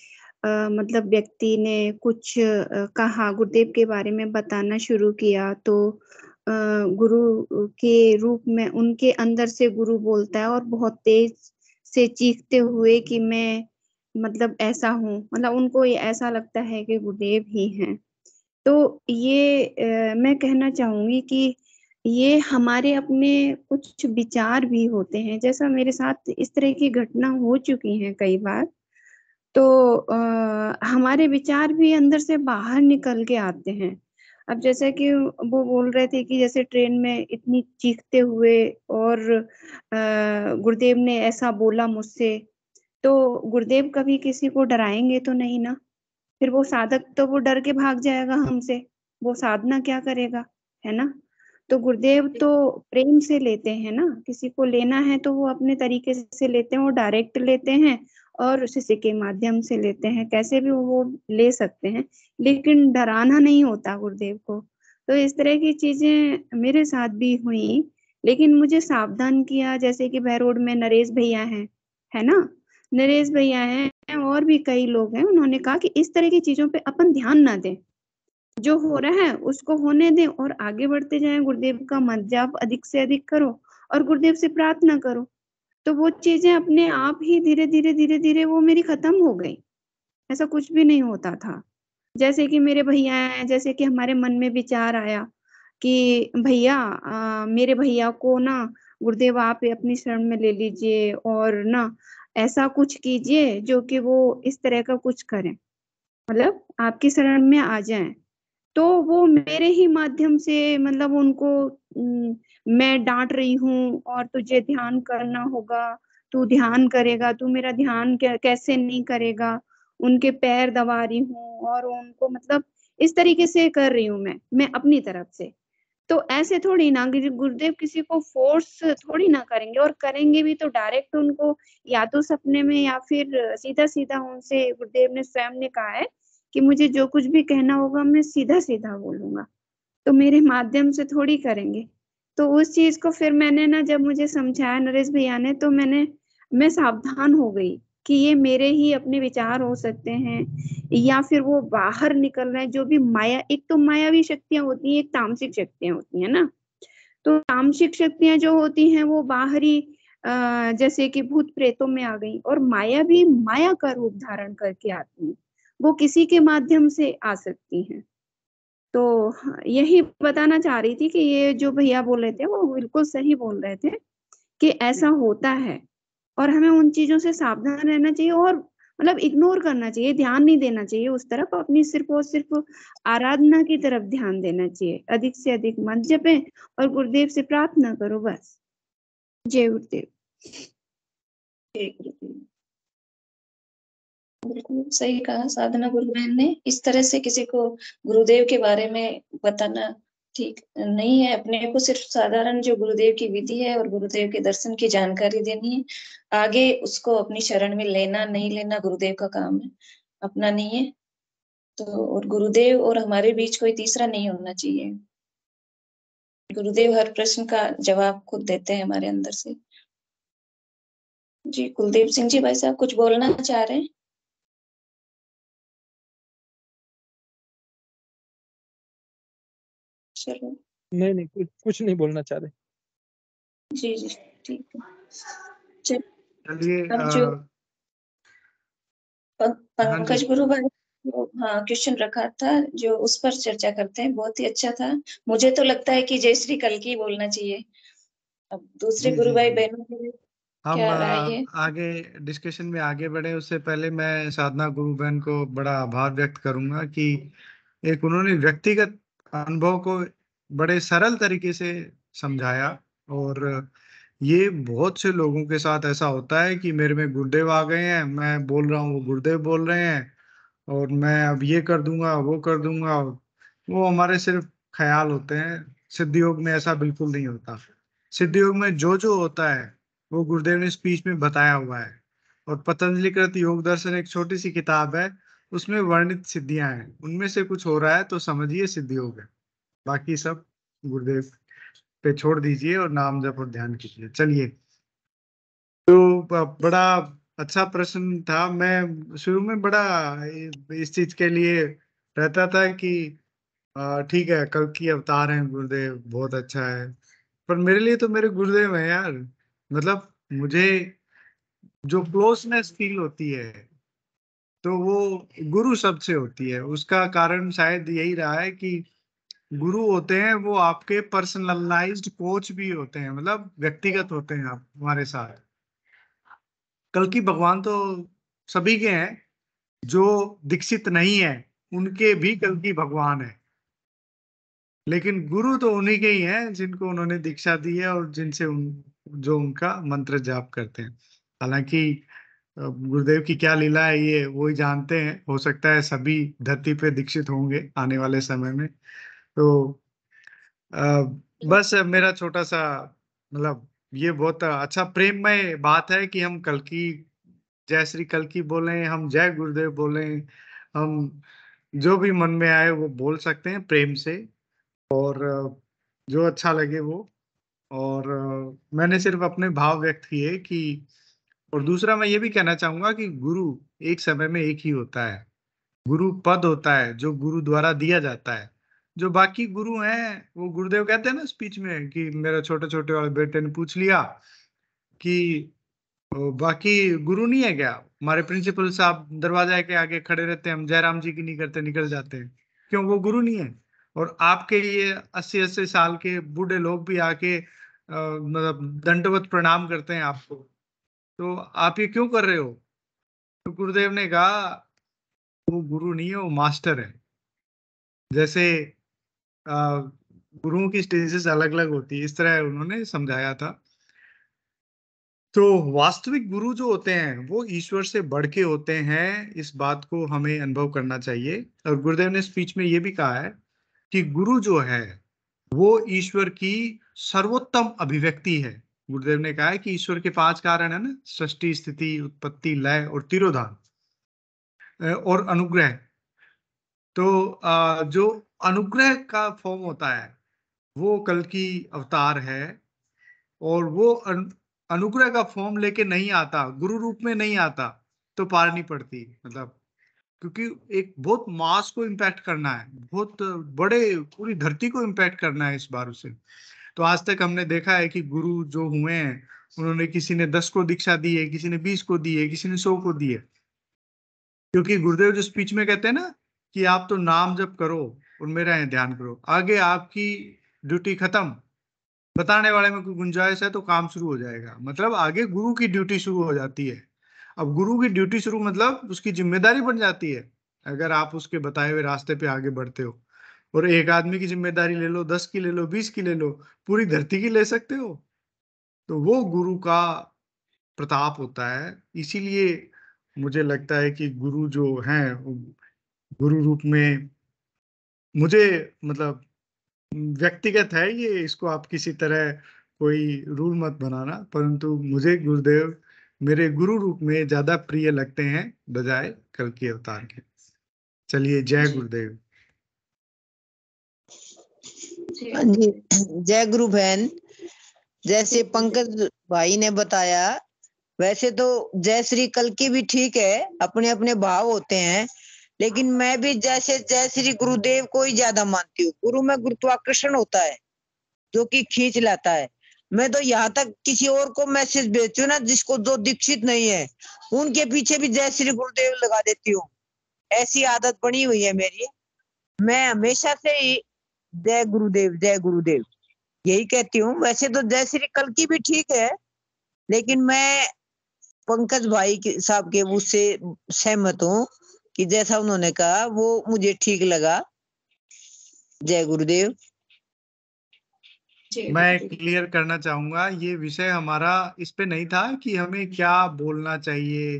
O: आ, मतलब व्यक्ति ने कुछ आ, कहा गुरुदेव के बारे में बताना शुरू किया तो आ, गुरु के रूप में उनके अंदर से गुरु बोलता है और बहुत तेज से चीखते हुए कि मैं मतलब ऐसा हूँ मतलब उनको ये ऐसा लगता है कि गुरुदेव ही हैं। तो ये आ, मैं कहना चाहूँगी कि ये हमारे अपने कुछ विचार भी होते हैं। जैसा मेरे साथ इस तरह की घटना हो चुकी है कई बार तो आ, हमारे विचार भी अंदर से बाहर निकल के आते हैं। अब जैसे कि वो बोल रहे थे कि जैसे ट्रेन में इतनी चीखते हुए और गुरुदेव ने ऐसा बोला मुझसे तो गुरुदेव कभी किसी को डराएँगे तो नहीं ना? फिर वो साधक तो वो डर के भाग जाएगा हमसे वो साधना क्या करेगा है ना? तो गुरुदेव तो प्रेम से लेते हैं ना? किसी को लेना है तो वो अपने तरीके से लेते हैं, वो डायरेक्ट लेते हैं और शिष्य के माध्यम से लेते हैं। कैसे भी वो ले सकते हैं, लेकिन डराना नहीं होता गुरुदेव को। तो इस तरह की चीज़ें मेरे साथ भी हुई, लेकिन मुझे सावधान किया, जैसे कि बहरोड में नरेश भैया हैं, है ना? नरेश भैया हैं और भी कई लोग हैं, उन्होंने कहा कि इस तरह की चीज़ों पे अपन ध्यान ना दें। जो हो रहा है, उसको होने दें और आगे बढ़ते जाएँ। गुरुदेव का मत जाप अधिक से अधिक करो और गुरुदेव से प्रार्थना करो। तो वो चीज़ें अपने आप ही धीरे धीरे धीरे धीरे वो मेरी खत्म हो गई। ऐसा कुछ भी नहीं होता था। जैसे कि मेरे भैया हैं, जैसे कि हमारे मन में विचार आया कि भैया मेरे भैया को ना गुरुदेव आप अपनी शरण में ले लीजिए और ना ऐसा कुछ कीजिए जो कि वो इस तरह का कुछ करें। मतलब आपकी शरण में आ जाएँ। तो वो मेरे ही माध्यम से मतलब उनको मैं डांट रही हूँ और तुझे ध्यान करना होगा, तू ध्यान करेगा, तू मेरा ध्यान कैसे नहीं करेगा? उनके पैर दबा रही हूँ और उनको मतलब इस तरीके से कर रही हूँ मैं मैं अपनी तरफ़ से। तो ऐसे थोड़ी ना गुरुदेव किसी को फोर्स थोड़ी ना करेंगे और करेंगे भी तो डायरेक्ट उनको या तो सपने में या फिर सीधा सीधा उनसे गुरुदेव ने, स्वयं ने कहा है कि मुझे जो कुछ भी कहना होगा मैं सीधा सीधा बोलूँगा। तो मेरे माध्यम से थोड़ी करेंगे। तो उस चीज़ को फिर मैंने ना जब मुझे समझाया नरेश भैया ने तो मैंने, मैं सावधान हो गई कि ये मेरे ही अपने विचार हो सकते हैं या फिर वो बाहर निकल रहे हैं। जो भी माया, एक तो मायावी शक्तियाँ होती हैं, एक तामसिक शक्तियाँ होती हैं ना। तो तामसिक शक्तियाँ जो होती हैं, वो बाहरी जैसे कि भूत प्रेतों में आ गई और माया भी माया का रूप धारण करके आती है। वो किसी के माध्यम से आ सकती हैं। तो यही बताना चाह रही थी कि ये जो भैया बोल रहे थे वो बिल्कुल सही बोल रहे थे कि ऐसा होता है और हमें उन चीज़ों से सावधान रहना चाहिए और मतलब इग्नोर करना चाहिए ध्यान नहीं देना चाहिए उस तरफ़ अपनी सिर्फ़ और सिर्फ़ आराधना की तरफ़ ध्यान देना चाहिए। अधिक से अधिक मंत्र जपे और गुरुदेव से प्रार्थना करो बस। जय गुरुदेव।
D: जय गुरुदेव। बिल्कुल सही कहा साधना गुरु बहन ने। इस तरह से किसी को गुरुदेव के बारे में बताना ठीक नहीं है। अपने को सिर्फ़ साधारण जो गुरुदेव की विधि है और गुरुदेव के दर्शन की जानकारी देनी है। आगे उसको अपनी शरण में लेना नहीं लेना गुरुदेव का काम है। अपना नहीं है तो और गुरुदेव और हमारे बीच कोई तीसरा नहीं होना चाहिए। गुरुदेव हर प्रश्न का जवाब खुद देते हैं हमारे अंदर से। जी, कुलदीप सिंह जी भाई साहब कुछ बोलना चाह रहे हैं? चलो
J: नहीं नहीं कुछ कुछ नहीं बोलना चाह रहे।
D: जी जी ठीक है।
B: चलिए
D: अब जो पंकज गुरु भाई हाँ क्वेश्चन रखा था जो उस पर चर्चा करते हैं बहुत ही अच्छा था। मुझे तो लगता है कि जय श्री कल की बोलना चाहिए। अब दूसरे गुरु भाई बहनों के लिए हम
B: आगे डिस्कशन में आगे बढ़े उससे पहले मैं साधना गुरु बहन को बड़ा आभार व्यक्त करूँगा कि एक उन्होंने व्यक्तिगत अनुभव को बड़े सरल तरीके से समझाया और ये बहुत से लोगों के साथ ऐसा होता है कि मेरे में गुरुदेव आ गए हैं, मैं बोल रहा हूँ वो गुरुदेव बोल रहे हैं और मैं अब ये कर दूँगा, वो कर दूँगा, वो हमारे सिर्फ़ ख्याल होते हैं। सिद्ध योग में ऐसा बिल्कुल नहीं होता। सिद्धि योग में जो जो होता है, वो गुरुदेव ने स्पीच में बताया हुआ है और पतंजलि कृत योग दर्शन एक छोटी सी किताब है उसमें वर्णित सिद्धियाँ हैं। उनमें से कुछ हो रहा है तो समझिए सिद्धि हो है बाकी सब गुरुदेव पे छोड़ दीजिए और नाम जप और ध्यान कीजिए। चलिए। तो बड़ा अच्छा प्रश्न था। मैं शुरू में बड़ा इस चीज़ के लिए रहता था कि ठीक है, कल की अवतार हैं गुरुदेव, बहुत अच्छा है। पर मेरे लिए तो मेरे गुरुदेव हैं यार। मतलब मुझे जो क्लोजनेस फील होती है तो वो गुरु शब्द से होती है। उसका कारण शायद यही रहा है कि गुरु होते हैं, वो आपके पर्सनलाइज्ड कोच भी होते हैं मतलब व्यक्तिगत होते हैं आप, हमारे साथ। कल की भगवान तो सभी के हैं, जो दीक्षित नहीं है, उनके भी कल की भगवान है। लेकिन गुरु तो उन्हीं के ही हैं, जिनको उन्होंने दीक्षा दी है और जिनसे उन, जो उनका मंत्र जाप करते हैं। हालाँकि गुरुदेव की क्या लीला है ये वो ही जानते हैं। हो सकता है सभी धरती पे दीक्षित होंगे आने वाले समय में। तो अ, बस मेरा छोटा सा मतलब ये बहुत अच्छा प्रेममय बात है कि हम कल की जय श्री कल की बोलें हम जय गुरुदेव बोले हम जो भी मन में आए वो बोल सकते हैं प्रेम से। और जो अच्छा लगे वो। और मैंने सिर्फ़ अपने भाव व्यक्त किए कि और दूसरा मैं ये भी कहना चाहूँगा कि गुरु एक समय में एक ही होता है। गुरु पद होता है, जो गुरु द्वारा दिया जाता है। जो बाकी गुरु हैं, वो गुरुदेव कहते हैं ना स्पीच में कि मेरे छोटे छोटे वाले बेटे ने पूछ लिया कि बाकी गुरु नहीं है क्या? हमारे प्रिंसिपल साहब दरवाज़ा के आगे खड़े रहते हैं, हम जयराम जी की नहीं करते, निकल जाते हैं। क्यों? वो गुरु नहीं है। और आपके ये अस्सी अस्सी साल के बूढ़े लोग भी आके मतलब दंडवत प्रणाम करते हैं आपको। तो आप ये क्यों कर रहे हो? तो गुरुदेव ने कहा, वो गुरु नहीं है, वो मास्टर है। जैसे गुरुओं की स्टेजेस अलग अलग होती है, इस तरह उन्होंने समझाया था। तो वास्तविक गुरु जो होते हैं, वो ईश्वर से बढ़ के होते हैं, इस बात को हमें अनुभव करना चाहिए। और गुरुदेव ने स्पीच में ये भी कहा है कि गुरु जो है, वो ईश्वर की सर्वोत्तम अभिव्यक्ति है। गुरुदेव ने कहा है कि ईश्वर के पाँच कारण है ना, सृष्टि, स्थिति, उत्पत्ति, लय और तिरोधान और अनुग्रह। तो जो अनुग्रह का फॉर्म होता है, वो कल की अवतार है, और वो अनुग्रह का फॉर्म लेके नहीं आता, गुरु रूप में नहीं आता तो पार नहीं पड़ती मतलब। क्योंकि एक बहुत मास को इम्पैक्ट करना है, बहुत बड़े, पूरी धरती को इम्पैक्ट करना है इस बार उसे। तो आज तक हमने देखा है कि गुरु जो हुए हैं, उन्होंने किसी ने दस को दीक्षा दी है, किसी ने बीस को दी है, किसी ने सौ को दी है। क्योंकि गुरुदेव जो स्पीच में कहते हैं ना कि आप तो नाम जब करो और मेरा ध्यान करो, आगे आपकी ड्यूटी खत्म। बताने वाले में कोई गुंजाइश है तो काम शुरू हो जाएगा। मतलब आगे गुरु की ड्यूटी शुरू हो जाती है। अब गुरु की ड्यूटी शुरू मतलब उसकी ज़िम्मेदारी बन जाती है। अगर आप उसके बताए हुए रास्ते पे आगे बढ़ते हो। और एक आदमी की ज़िम्मेदारी ले लो दस की ले लो बीस की ले लो पूरी धरती की ले सकते हो? तो वो गुरु का प्रताप होता है। इसीलिए मुझे लगता है कि गुरु जो हैं गुरु रूप में मुझे मतलब व्यक्तिगत है ये इसको आप किसी तरह कोई रूल मत बनाना परंतु मुझे गुरुदेव मेरे गुरु रूप में ज़्यादा प्रिय लगते हैं बजाय कल के अवतार के। चलिए जय गुरुदेव।
F: जी। जय गुरु बहन। जैसे पंकज भाई ने बताया वैसे तो जय श्री कल की भी ठीक है अपने अपने भाव होते हैं लेकिन मैं भी जैसे जय श्री गुरुदेव को ही ज़्यादा मानती हूँ। गुरु में गुरुत्वाकर्षण होता है जो कि खींच लाता है। मैं तो यहाँ तक किसी और को मैसेज भेजती हूँ ना जिसको जो दीक्षित नहीं है उनके पीछे भी जय श्री गुरुदेव लगा देती हूँ। ऐसी आदत बनी हुई है मेरी। मैं हमेशा से ही जय गुरुदेव जय गुरुदेव। यही कहती हूँ वैसे तो जय श्री कल की भी ठीक है लेकिन मैं पंकज भाई के साहब के उससे सहमत हूँ कि जैसा उन्होंने कहा वो मुझे ठीक लगा। जय गुरुदेव।
B: मैं क्लियर करना चाहूँगा ये विषय हमारा इस पे नहीं था कि हमें क्या बोलना चाहिए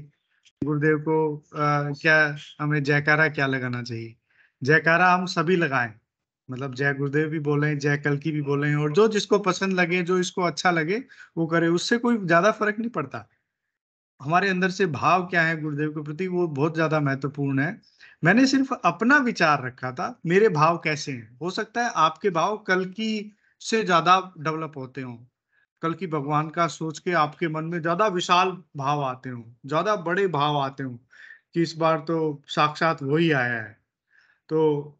B: गुरुदेव को आ, क्या हमें जयकारा क्या लगाना चाहिए। जयकारा हम सभी लगाएँ। मतलब जय गुरुदेव भी बोले जय कल की भी बोले और जो जिसको पसंद लगे, जो इसको अच्छा लगे, वो करे, उससे कोई ज़्यादा फ़र्क नहीं पड़ता। हमारे अंदर से भाव क्या है गुरुदेव के प्रति, वो बहुत ज़्यादा महत्वपूर्ण है। मैंने सिर्फ़ अपना विचार रखा था, मेरे भाव कैसे हैं? हो सकता है आपके भाव कल की से ज़्यादा डेवलप होते हों। कल की भगवान का सोच के आपके मन में ज़्यादा विशाल भाव आते हों, ज़्यादा बड़े भाव आते हों, कि इस बार तो साक्षात वही आया है। तो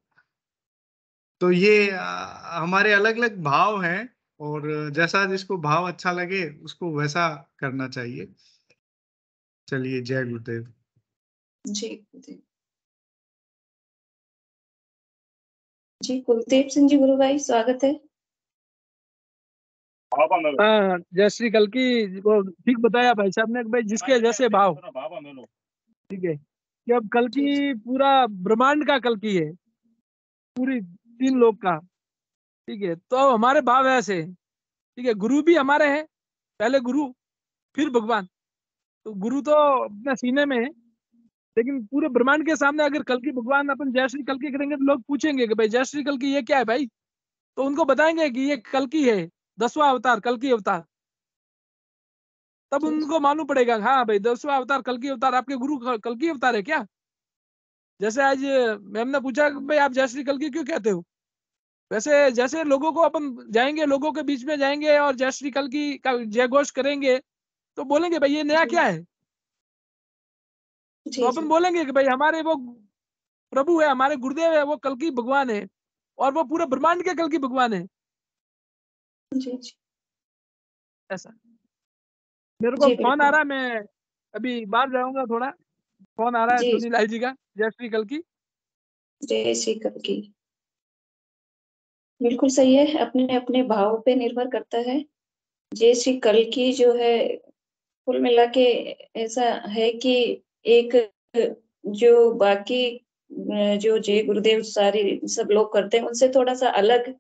B: तो ये आ, हमारे अलग अलग भाव हैं और जैसा जिसको भाव अच्छा लगे उसको वैसा करना चाहिए। चलिए जय गुरुदेव।
D: जी गुरुदेव जी कुलदीप सिंह जी गुरु भाई स्वागत है।
J: हाँ जय श्री कल की वो ठीक बताया भाई साहब ने भाई जिसके जैसे भाव। ठीक है कि अब कल की पूरा ब्रह्मांड का कल की है। पूरी तीन लोग का। ठीक है तो अब हमारे भाव ऐसे। ठीक है गुरु भी हमारे हैं पहले गुरु फिर भगवान। तो गुरु तो अपने सीने में है लेकिन पूरे ब्रह्मांड के सामने अगर कल की भगवान अपन जय श्री कल की करेंगे तो लोग पूछेंगे कि भाई जय श्री कल की ये क्या है भाई? तो उनको बताएँगे कि ये कल की है दसवा अवतार कल की अवतार। तब उनको मालूम पड़ेगा हाँ भाई दसवा अवतार कल की अवतार आपके गुरु कल की अवतार है क्या? जैसे आज मैम ने पूछा भाई आप जय श्री कल की क्यों कहते हो? वैसे जैसे लोगों को अपन जाएँगे लोगों के बीच में जाएँगे और जय श्री कल की का जय घोष करेंगे तो बोलेंगे भाई ये नया क्या है? तो अपन बोलेंगे कि भाई हमारे वो प्रभु है हमारे गुरुदेव है वो कल की भगवान है और वो पूरे ब्रह्मांड के कल की भगवान है।
D: जी जी।
J: ऐसा। मेरे को फ़ोन आ रहा है मैं अभी बाहर जाऊँगा थोड़ा। फ़ोन आ रहा है
D: जी।
J: सोनी लाल जी का? जय श्री कल की।
D: जय श्री कल की। बिल्कुल सही है अपने अपने भाव पे निर्भर करता है। जय श्री कल की जो है कुल मिला के ऐसा है कि एक जो बाकी जो जय गुरुदेव सारी सब लोग करते हैं उनसे थोड़ा सा अलग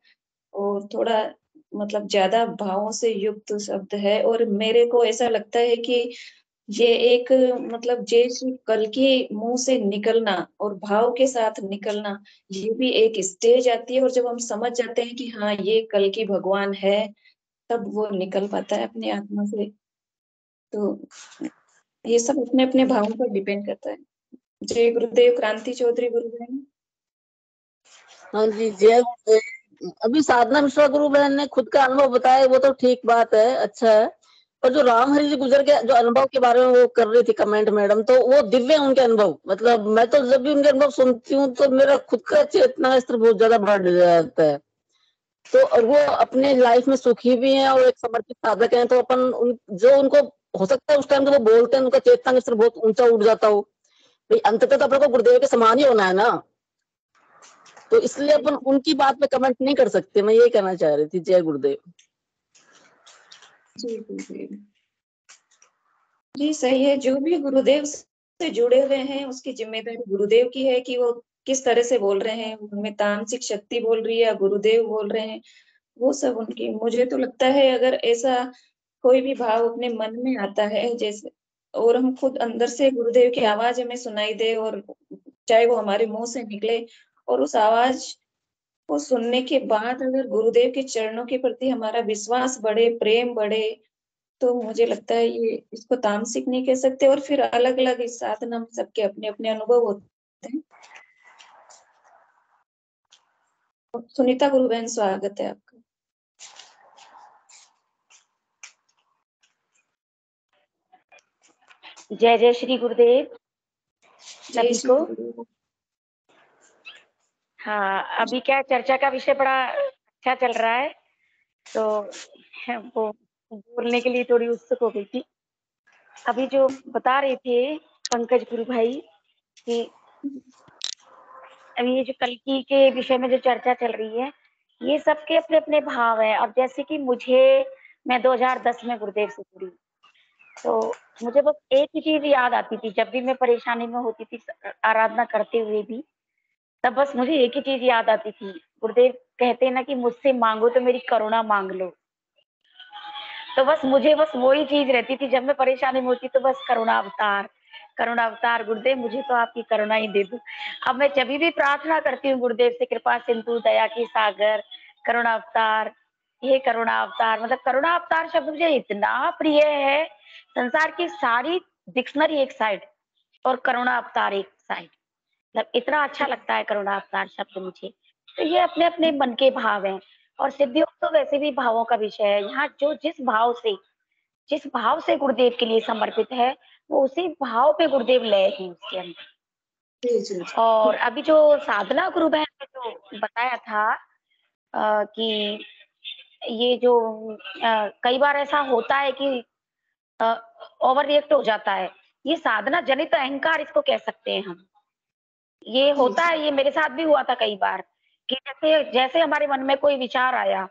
D: और थोड़ा मतलब ज़्यादा भावों से युक्त शब्द है। और मेरे को ऐसा लगता है कि ये एक मतलब श्री कल के मुँह से निकलना और भाव के साथ निकलना, ये भी एक स्टेज आती है और जब हम समझ जाते हैं कि हाँ ये कल की भगवान है, तब वो निकल पाता है अपनी आत्मा से। तो ये सब अपने अपने भावों पर डिपेंड करता है। जय गुरुदेव क्रांति चौधरी गुरु बहन
M: हाँ जी, जय। अभी साधना मिश्रा गुरु बहन ने खुद का अनुभव बताया, वो तो ठीक बात है अच्छा है। और जो राम हरि जी गुजर के जो अनुभव के बारे में वो कर रही थी कमेंट मैडम तो वो दिव्य है उनके अनुभव। मतलब मैं तो जब भी उनके अनुभव सुनती हूँ तो मेरा खुद का चेतना स्तर बहुत ज़्यादा बढ़ जाता है। तो और वो अपने लाइफ में सुखी भी हैं और एक समर्पित साधक हैं तो अपन उन, जो उनको हो सकता है उस टाइम जब वो बोलते हैं उनका चेतना स्तर बहुत ऊँचा उठ जाता हो। भाई अंततः तो अपने को गुरुदेव के समान ही होना है ना। तो इसलिए अपन उनकी बात पे कमेंट नहीं कर सकते मैं यही कहना चाह रही थी जय गुरुदेव।
D: जी सही है, जो भी गुरुदेव से जुड़े हुए हैं, उसकी ज़िम्मेदारी गुरुदेव की है कि वो किस तरह से बोल रहे हैं उनमें तामसिक शक्ति बोल रही है गुरुदेव बोल रहे हैं, वो सब उनकी, मुझे तो लगता है अगर ऐसा कोई भी भाव अपने मन में आता है, जैसे, और हम खुद अंदर से गुरुदेव की आवाज़ हमें सुनाई दे और चाहे वो हमारे मुँह से निकले, और उस आवाज़ को सुनने के बाद अगर गुरुदेव के चरणों के प्रति हमारा विश्वास बढ़े प्रेम बढ़े तो मुझे लगता है ये इसको तामसिक नहीं कह सकते और फिर अलग अलग इस साधना में सबके अपने अपने अनुभव होते हैं। सुनीता गुरु बहन स्वागत है आपका।
P: जय जय श्री गुरुदेव।
D: जय
P: सभी
D: श्री
P: को
D: गुरुदेव।
P: हाँ अभी क्या चर्चा का विषय बड़ा अच्छा चल रहा है तो वो बोलने के लिए थोड़ी उत्सुक हो गई थी। अभी जो बता रहे थे पंकज गुरु भाई कि अभी ये जो कलकी के विषय में जो चर्चा चल रही है, ये सबके अपने अपने भाव है। अब जैसे कि मुझे, मैं 2010 में गुरुदेव से जुड़ी। तो मुझे बस एक ही चीज़ याद आती थी, जब भी मैं परेशानी में होती थी, आराधना करते हुए भी तब बस मुझे एक ही चीज़ याद आती थी। गुरुदेव कहते ना कि मुझसे मांगो तो मेरी करुणा मांग लो। तो बस मुझे बस वही चीज़ रहती थी, जब मैं परेशानी में होती तो बस करुणा अवतार करुणा अवतार, गुरुदेव मुझे तो आपकी करुणा ही दे दो। अब मैं जब भी प्रार्थना करती हूँ गुरुदेव से, कृपा सिंधु, दया की सागर, करुणा अवतार ये करुणा अवतार मतलब करुणा अवतार शब्द मुझे इतना प्रिय है, संसार की सारी डिक्शनरी एक साइड और करुणा अवतार एक साइड मतलब इतना अच्छा लगता है करुणा अवतार शब्द मुझे। तो ये अपने अपने मन के भाव हैं और सिद्धियोग तो वैसे भी भावों का विषय है। यहाँ जो जिस भाव से जिस भाव से गुरुदेव के लिए समर्पित है वो उसी भाव पे गुरुदेव लय है उसके अंदर। और अभी जो साधना गुरु बहन ने जो बताया था आ, कि ये जो आ, कई बार ऐसा होता है कि ओवर रिएक्ट हो जाता है ये साधना जनित अहंकार इसको कह सकते हैं हम। ये होता है ये मेरे साथ भी हुआ था कई बार कि जैसे जैसे हमारे मन में कोई विचार आया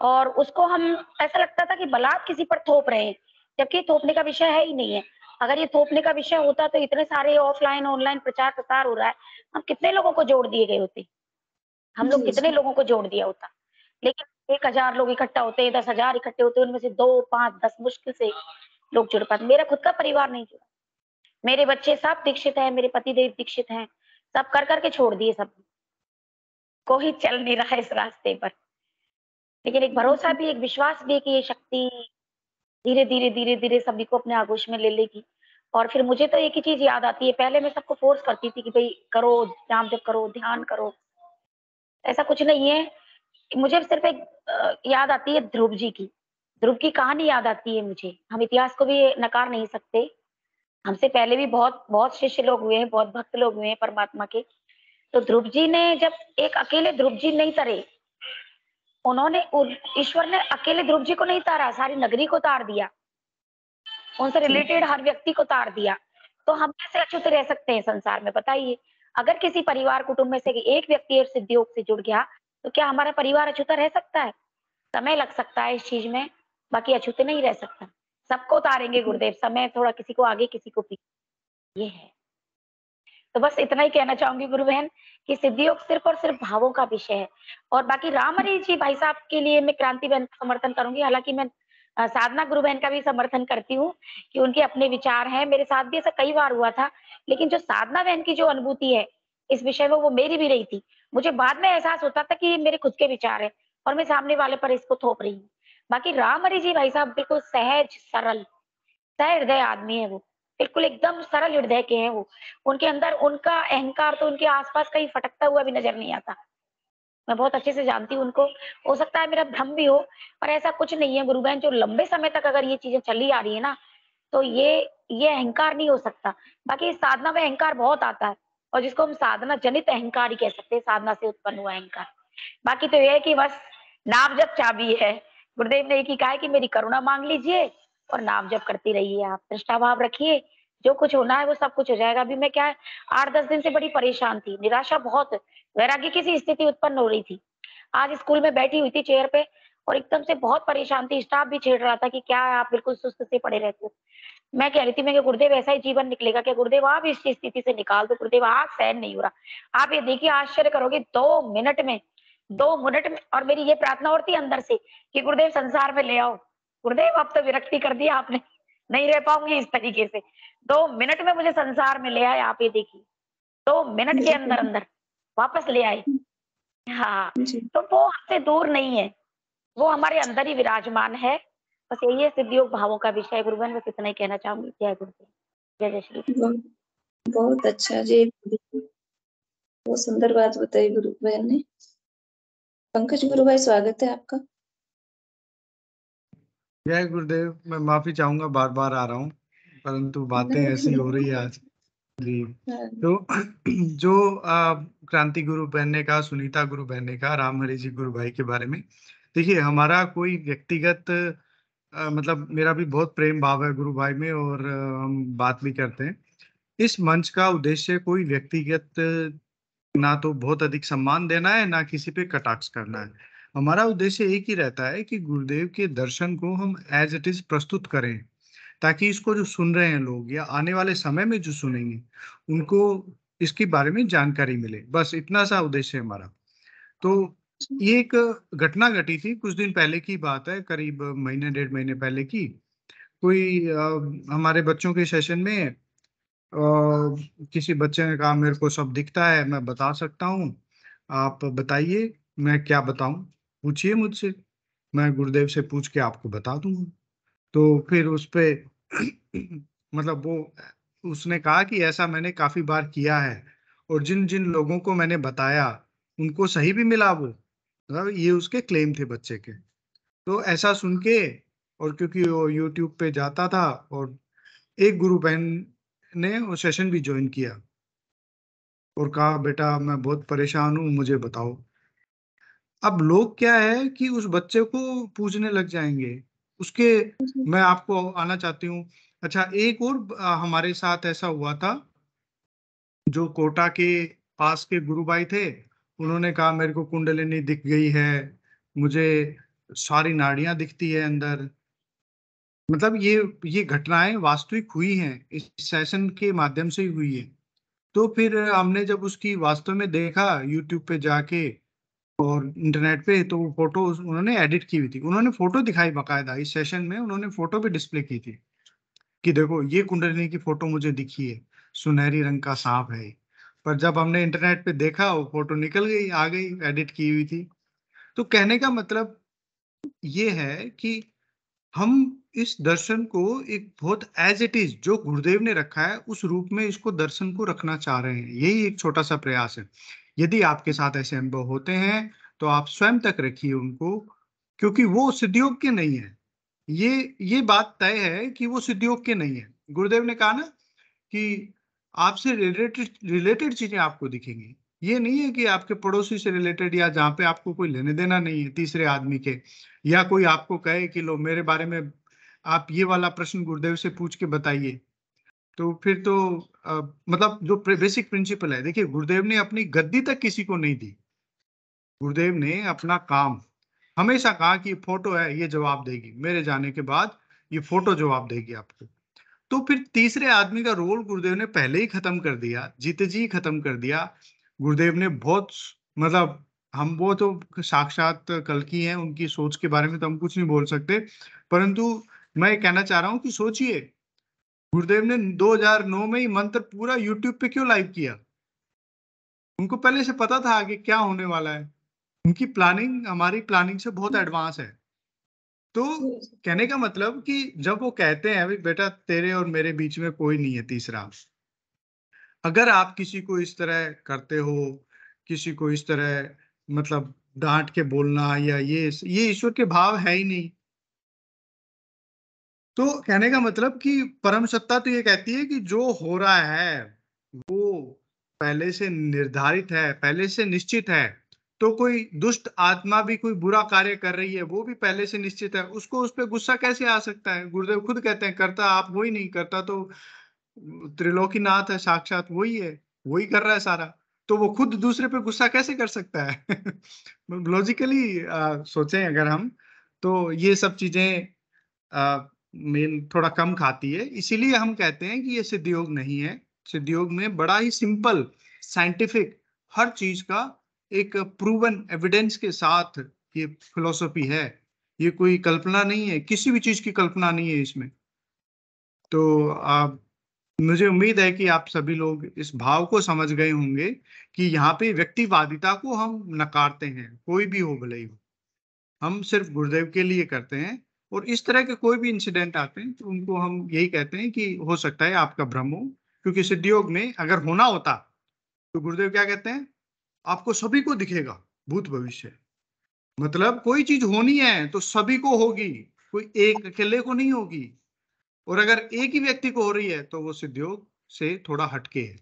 P: और उसको हम ऐसा लगता था कि बलात् किसी पर थोप रहे हैं जबकि थोपने का विषय है ही नहीं है। अगर ये थोपने का विषय होता तो इतने सारे ऑफलाइन ऑनलाइन प्रचार प्रसार हो रहा है हम कितने लोगों को जोड़ दिए गए होते? हम लोग कितने लोगों को जोड़ दिया होता? लेकिन एक हज़ार लोग इकट्ठा होते हैं दस हज़ार इकट्ठे होते हैं उनमें से दो पाँच दस मुश्किल से लोग जुड़ पाते। मेरा खुद का परिवार नहीं जुड़ा। मेरे बच्चे सब दीक्षित है मेरे पति देव दीक्षित हैं सब कर करके छोड़ दिए सब। कोई चल नहीं रहा इस रास्ते पर। लेकिन एक भरोसा भी, एक विश्वास भी कि ये शक्ति धीरे धीरे धीरे धीरे सभी को अपने आगोश में ले लेगी। और फिर मुझे तो एक ही चीज़ याद आती है, पहले मैं सबको फोर्स करती थी कि भाई करो नाम जप करो, ध्यान करो। ऐसा कुछ नहीं है। मुझे सिर्फ़ एक याद आती है ध्रुव जी की। ध्रुव की कहानी याद आती है मुझे। हम इतिहास को भी नकार नहीं सकते। हमसे पहले भी बहुत बहुत शिष्य लोग हुए हैं बहुत भक्त लोग हुए हैं परमात्मा के। तो ध्रुव जी ने जब एक अकेले ध्रुव जी नहीं तरे उन्होंने ईश्वर ने अकेले ध्रुव जी को नहीं तारा सारी नगरी को तार दिया। उनसे रिलेटेड हर व्यक्ति को तार दिया। तो हम कैसे अछूत रह सकते हैं संसार में बताइए? अगर किसी परिवार कुटुंब में से एक व्यक्ति सिद्धि योग से जुड़ गया तो क्या हमारा परिवार अछूता रह सकता है? समय लग सकता है इस चीज़ में बाकी अछूते नहीं रह सकता। सबको उतारेंगे गुरुदेव समय थोड़ा किसी को आगे किसी को पीछे। ये है। तो बस इतना ही कहना चाहूँगी गुरु बहन कि सिद्धियोग सिर्फ़ और सिर्फ़ भावों का विषय है। और बाकी राम हरी जी भाई साहब के लिए मैं क्रांति बहन का समर्थन करूँगी। हालाँकि मैं साधना गुरु बहन का भी समर्थन करती हूँ कि उनके अपने विचार हैं। मेरे साथ भी ऐसा कई बार हुआ था लेकिन जो साधना बहन की जो अनुभूति है इस विषय में वो मेरी भी रही थी। मुझे बाद में एहसास होता था कि ये मेरे खुद के विचार है और मैं सामने वाले पर इसको थोप रही हूँ। बाकी राम जी भाई साहब बिल्कुल सहज, सरल, सहृदय आदमी है वो। बिल्कुल एकदम सरल हृदय के हैं वो। उनके अंदर उनका अहंकार तो उनके आसपास कहीं फटकता हुआ भी नज़र नहीं आता। मैं बहुत अच्छे से जानती हूँ उनको। हो सकता है मेरा भ्रम भी हो, पर ऐसा कुछ नहीं है गुरु बहन जो लंबे समय तक अगर ये चीज़ें चली आ रही है ना तो ये ये अहंकार नहीं हो सकता। बाकी साधना में अहंकार बहुत आता है, और जिसको हम साधना जनित अहंकार ही कह सकते हैं, साधना से उत्पन्न हुआ अहंकार। बाकी तो ये है कि बस नाम जब चाबी है गुरुदेव ने एक ही कहा है कि मेरी करुणा मांग लीजिए और नाम जप करती रहिए आप। दृष्टा भाव रखिए। जो कुछ होना है वो सब कुछ हो जाएगा। अभी मैं क्या आठ दस दिन से बड़ी परेशान थी। निराशा बहुत, वैराग्य की सी स्थिति उत्पन्न हो रही थी। आज स्कूल में बैठी हुई थी चेयर पे और एकदम से बहुत परेशान थी। स्टाफ भी छेड़ रहा था कि क्या आप बिल्कुल सुस्त से पड़े रहते हो। मैं कह रही थी, मैं गुरुदेव, ऐसा ही जीवन निकलेगा क्या? गुरुदेव, आप इस स्थिति से निकाल दो। गुरुदेव, आज सहन नहीं हो रहा। आप ये देखिए, आश्चर्य करोगे, दो मिनट में दो मिनट में और मेरी ये प्रार्थना और थी अंदर से कि गुरुदेव संसार में ले आओ। गुरुदेव अब तो विरक्ति कर दिया आपने। नहीं रह पाऊँगी इस तरीके से। दो मिनट में मुझे संसार में ले आए आप ये देखिए। दो मिनट के अंदर अंदर। वापस ले आए। हाँ। तो वो हमसे दूर नहीं है। वो हमारे अंदर ही विराजमान है। बस यही है सिद्धियोग भावों का विषय। गुरुबन में कितना ही कहना चाहूँगी। जय गुरुदेव। जय जय श्री
D: बहुत, बहुत अच्छा। जी बहुत सुंदर बात बताई गुरु बहन ने। पंकज गुरु भाई स्वागत है आपका।
B: जय गुरुदेव मैं माफ़ी चाहूँगा बार बार आ रहा हूँ परंतु बातें ऐसी हो रही है आज। जी
D: हाँ।
B: तो जो क्रांति गुरु बहन ने कहा सुनीता गुरु बहन ने कहा राम हरि जी गुरु भाई के बारे में देखिए हमारा कोई व्यक्तिगत आ, मतलब मेरा भी बहुत प्रेम भाव है गुरु भाई में और आ, हम बात भी करते हैं। इस मंच का उद्देश्य कोई व्यक्तिगत ना तो बहुत अधिक सम्मान देना है ना किसी पे कटाक्ष करना है। हमारा उद्देश्य एक ही रहता है कि गुरुदेव के दर्शन को हम एज इट इज़ प्रस्तुत करें ताकि इसको जो सुन रहे हैं लोग या आने वाले समय में जो सुनेंगे उनको इसके बारे में जानकारी मिले। बस इतना सा उद्देश्य है हमारा। तो ये एक घटना घटी थी कुछ दिन पहले की बात है करीब महीने डेढ़ महीने पहले की। कोई अ, हमारे बच्चों के सेशन में किसी बच्चे ने कहा, मेरे को सब दिखता है, मैं बता सकता हूँ। आप बताइए, मैं क्या बताऊँ? पूछिए मुझसे। मैं गुरुदेव से पूछ के आपको बता दूँगा। तो फिर उस पर मतलब वो, उसने कहा कि ऐसा मैंने काफ़ी बार किया है, और जिन जिन लोगों को मैंने बताया, उनको सही भी मिला वो। मतलब ये उसके क्लेम थे बच्चे के। तो ऐसा सुन के, और क्योंकि वो यूट्यूब पे जाता था, और एक गुरु बहन ने वो सेशन भी ज्वाइन किया। और कहा बेटा मैं बहुत परेशान हूँ मुझे बताओ। अब लोग क्या है कि उस बच्चे को पूछने लग जाएँगे। उसके मैं आपको आना चाहती हूँ। अच्छा एक और हमारे साथ ऐसा हुआ था। जो कोटा के पास के गुरु भाई थे उन्होंने कहा मेरे को कुंडलिनी दिख गई है। मुझे सारी नाड़ियाँ दिखती है अंदर। मतलब ये ये घटनाएँ वास्तविक हुई हैं, इस सेशन के माध्यम से हुई है। तो फिर हमने जब उसकी वास्तव में देखा यूट्यूब पे जाके और इंटरनेट पे तो वो फ़ोटो उन्होंने एडिट की हुई थी। उन्होंने फ़ोटो दिखाई बकायदा, इस सेशन में उन्होंने फ़ोटो भी डिस्प्ले की थी कि देखो, ये कुंडलिनी की फ़ोटो मुझे दिखी है, सुनहरी रंग का सांप है पर जब हमने इंटरनेट पे देखा, वो फ़ोटो निकल गई, आ गई एडिट की हुई थी। तो कहने का मतलब ये है कि हम इस दर्शन को एक बहुत एज इट इज़ जो गुरुदेव ने रखा है, उस रूप में इसको दर्शन को रखना चाह रहे हैं। यही एक छोटा सा प्रयास है। यदि आपके साथ ऐसे अनुभव होते हैं तो आप स्वयं तक रखिए उनको, क्योंकि वो सिद्धियोग के नहीं है। ये ये बात तय है कि वो सिद्धियोग के नहीं है। गुरुदेव ने कहा ना कि आपसे रिलेटेड रिलेटेड चीज़ें आपको दिखेंगी। ये नहीं है कि आपके पड़ोसी से रिलेटेड या जहाँ पे आपको कोई लेने देना नहीं है तीसरे आदमी के या कोई आपको कहे कि लो मेरे बारे में आप ये वाला प्रश्न गुरुदेव से पूछ के बताइए। तो फिर तो आ, मतलब जो बेसिक प्रिंसिपल है देखिए गुरुदेव ने अपनी गद्दी तक किसी को नहीं दी। गुरुदेव ने अपना काम हमेशा कहा कि फ़ोटो है ये जवाब देगी। मेरे जाने के बाद ये फ़ोटो जवाब देगी आपको। तो फिर तीसरे आदमी का रोल गुरुदेव ने पहले ही खत्म कर दिया जीते जी खत्म कर दिया। गुरुदेव ने बहुत मतलब हम, वो तो साक्षात कल की हैं, उनकी सोच के बारे में तो हम कुछ नहीं बोल सकते। परंतु मैं कहना चाह रहा हूँ कि सोचिए, गुरुदेव ने 2009 में ही मंत्र पूरा यूट्यूब पे क्यों लाइव किया? उनको पहले से पता था आगे क्या होने वाला है। उनकी प्लानिंग हमारी प्लानिंग से बहुत एडवांस है। तो कहने का मतलब कि जब वो कहते हैं बेटा तेरे और मेरे बीच में कोई नहीं है तीसरा। अगर आप किसी को इस तरह करते हो, किसी को इस तरह मतलब डांट के बोलना या ये ये ईश्वर के भाव है ही नहीं। तो कहने का मतलब कि परम सत्ता तो ये कहती है कि जो हो रहा है, वो पहले से निर्धारित है, पहले से निश्चित है। तो कोई दुष्ट आत्मा भी कोई बुरा कार्य कर रही है, वो भी पहले से निश्चित है। उसको उस पर गुस्सा कैसे आ सकता है? गुरुदेव खुद कहते हैं, करता आप वो ही नहीं, करता तो त्रिलोकीनाथ है, साक्षात वही है, वही कर रहा है सारा। तो वो खुद दूसरे पे गुस्सा कैसे कर सकता है? लॉजिकली सोचें अगर हम तो ये सब चीज़ें मेन थोड़ा कम खाती है। इसीलिए हम कहते हैं कि ये सिद्ध योग नहीं है। सिद्ध योग में बड़ा ही सिंपल साइंटिफिक हर चीज़ का एक प्रूवन एविडेंस के साथ ये फिलोसफी है। ये कोई कल्पना नहीं है, किसी भी चीज़ की कल्पना नहीं है इसमें। तो आप मुझे उम्मीद है कि आप सभी लोग इस भाव को समझ गए होंगे कि यहाँ पे व्यक्तिवादिता को हम नकारते हैं, कोई भी हो भले ही हो। हम सिर्फ़ गुरुदेव के लिए करते हैं और इस तरह के कोई भी इंसिडेंट आते हैं तो उनको हम यही कहते हैं कि हो सकता है आपका भ्रम हो, क्योंकि सिद्धियोग में अगर होना होता तो गुरुदेव क्या कहते हैं? आपको सभी को दिखेगा, भूत भविष्य। मतलब कोई चीज़ होनी है तो सभी को होगी, कोई एक अकेले को नहीं होगी। और अगर एक ही व्यक्ति को हो रही है तो वो सिद्धियोग से थोड़ा हटके है।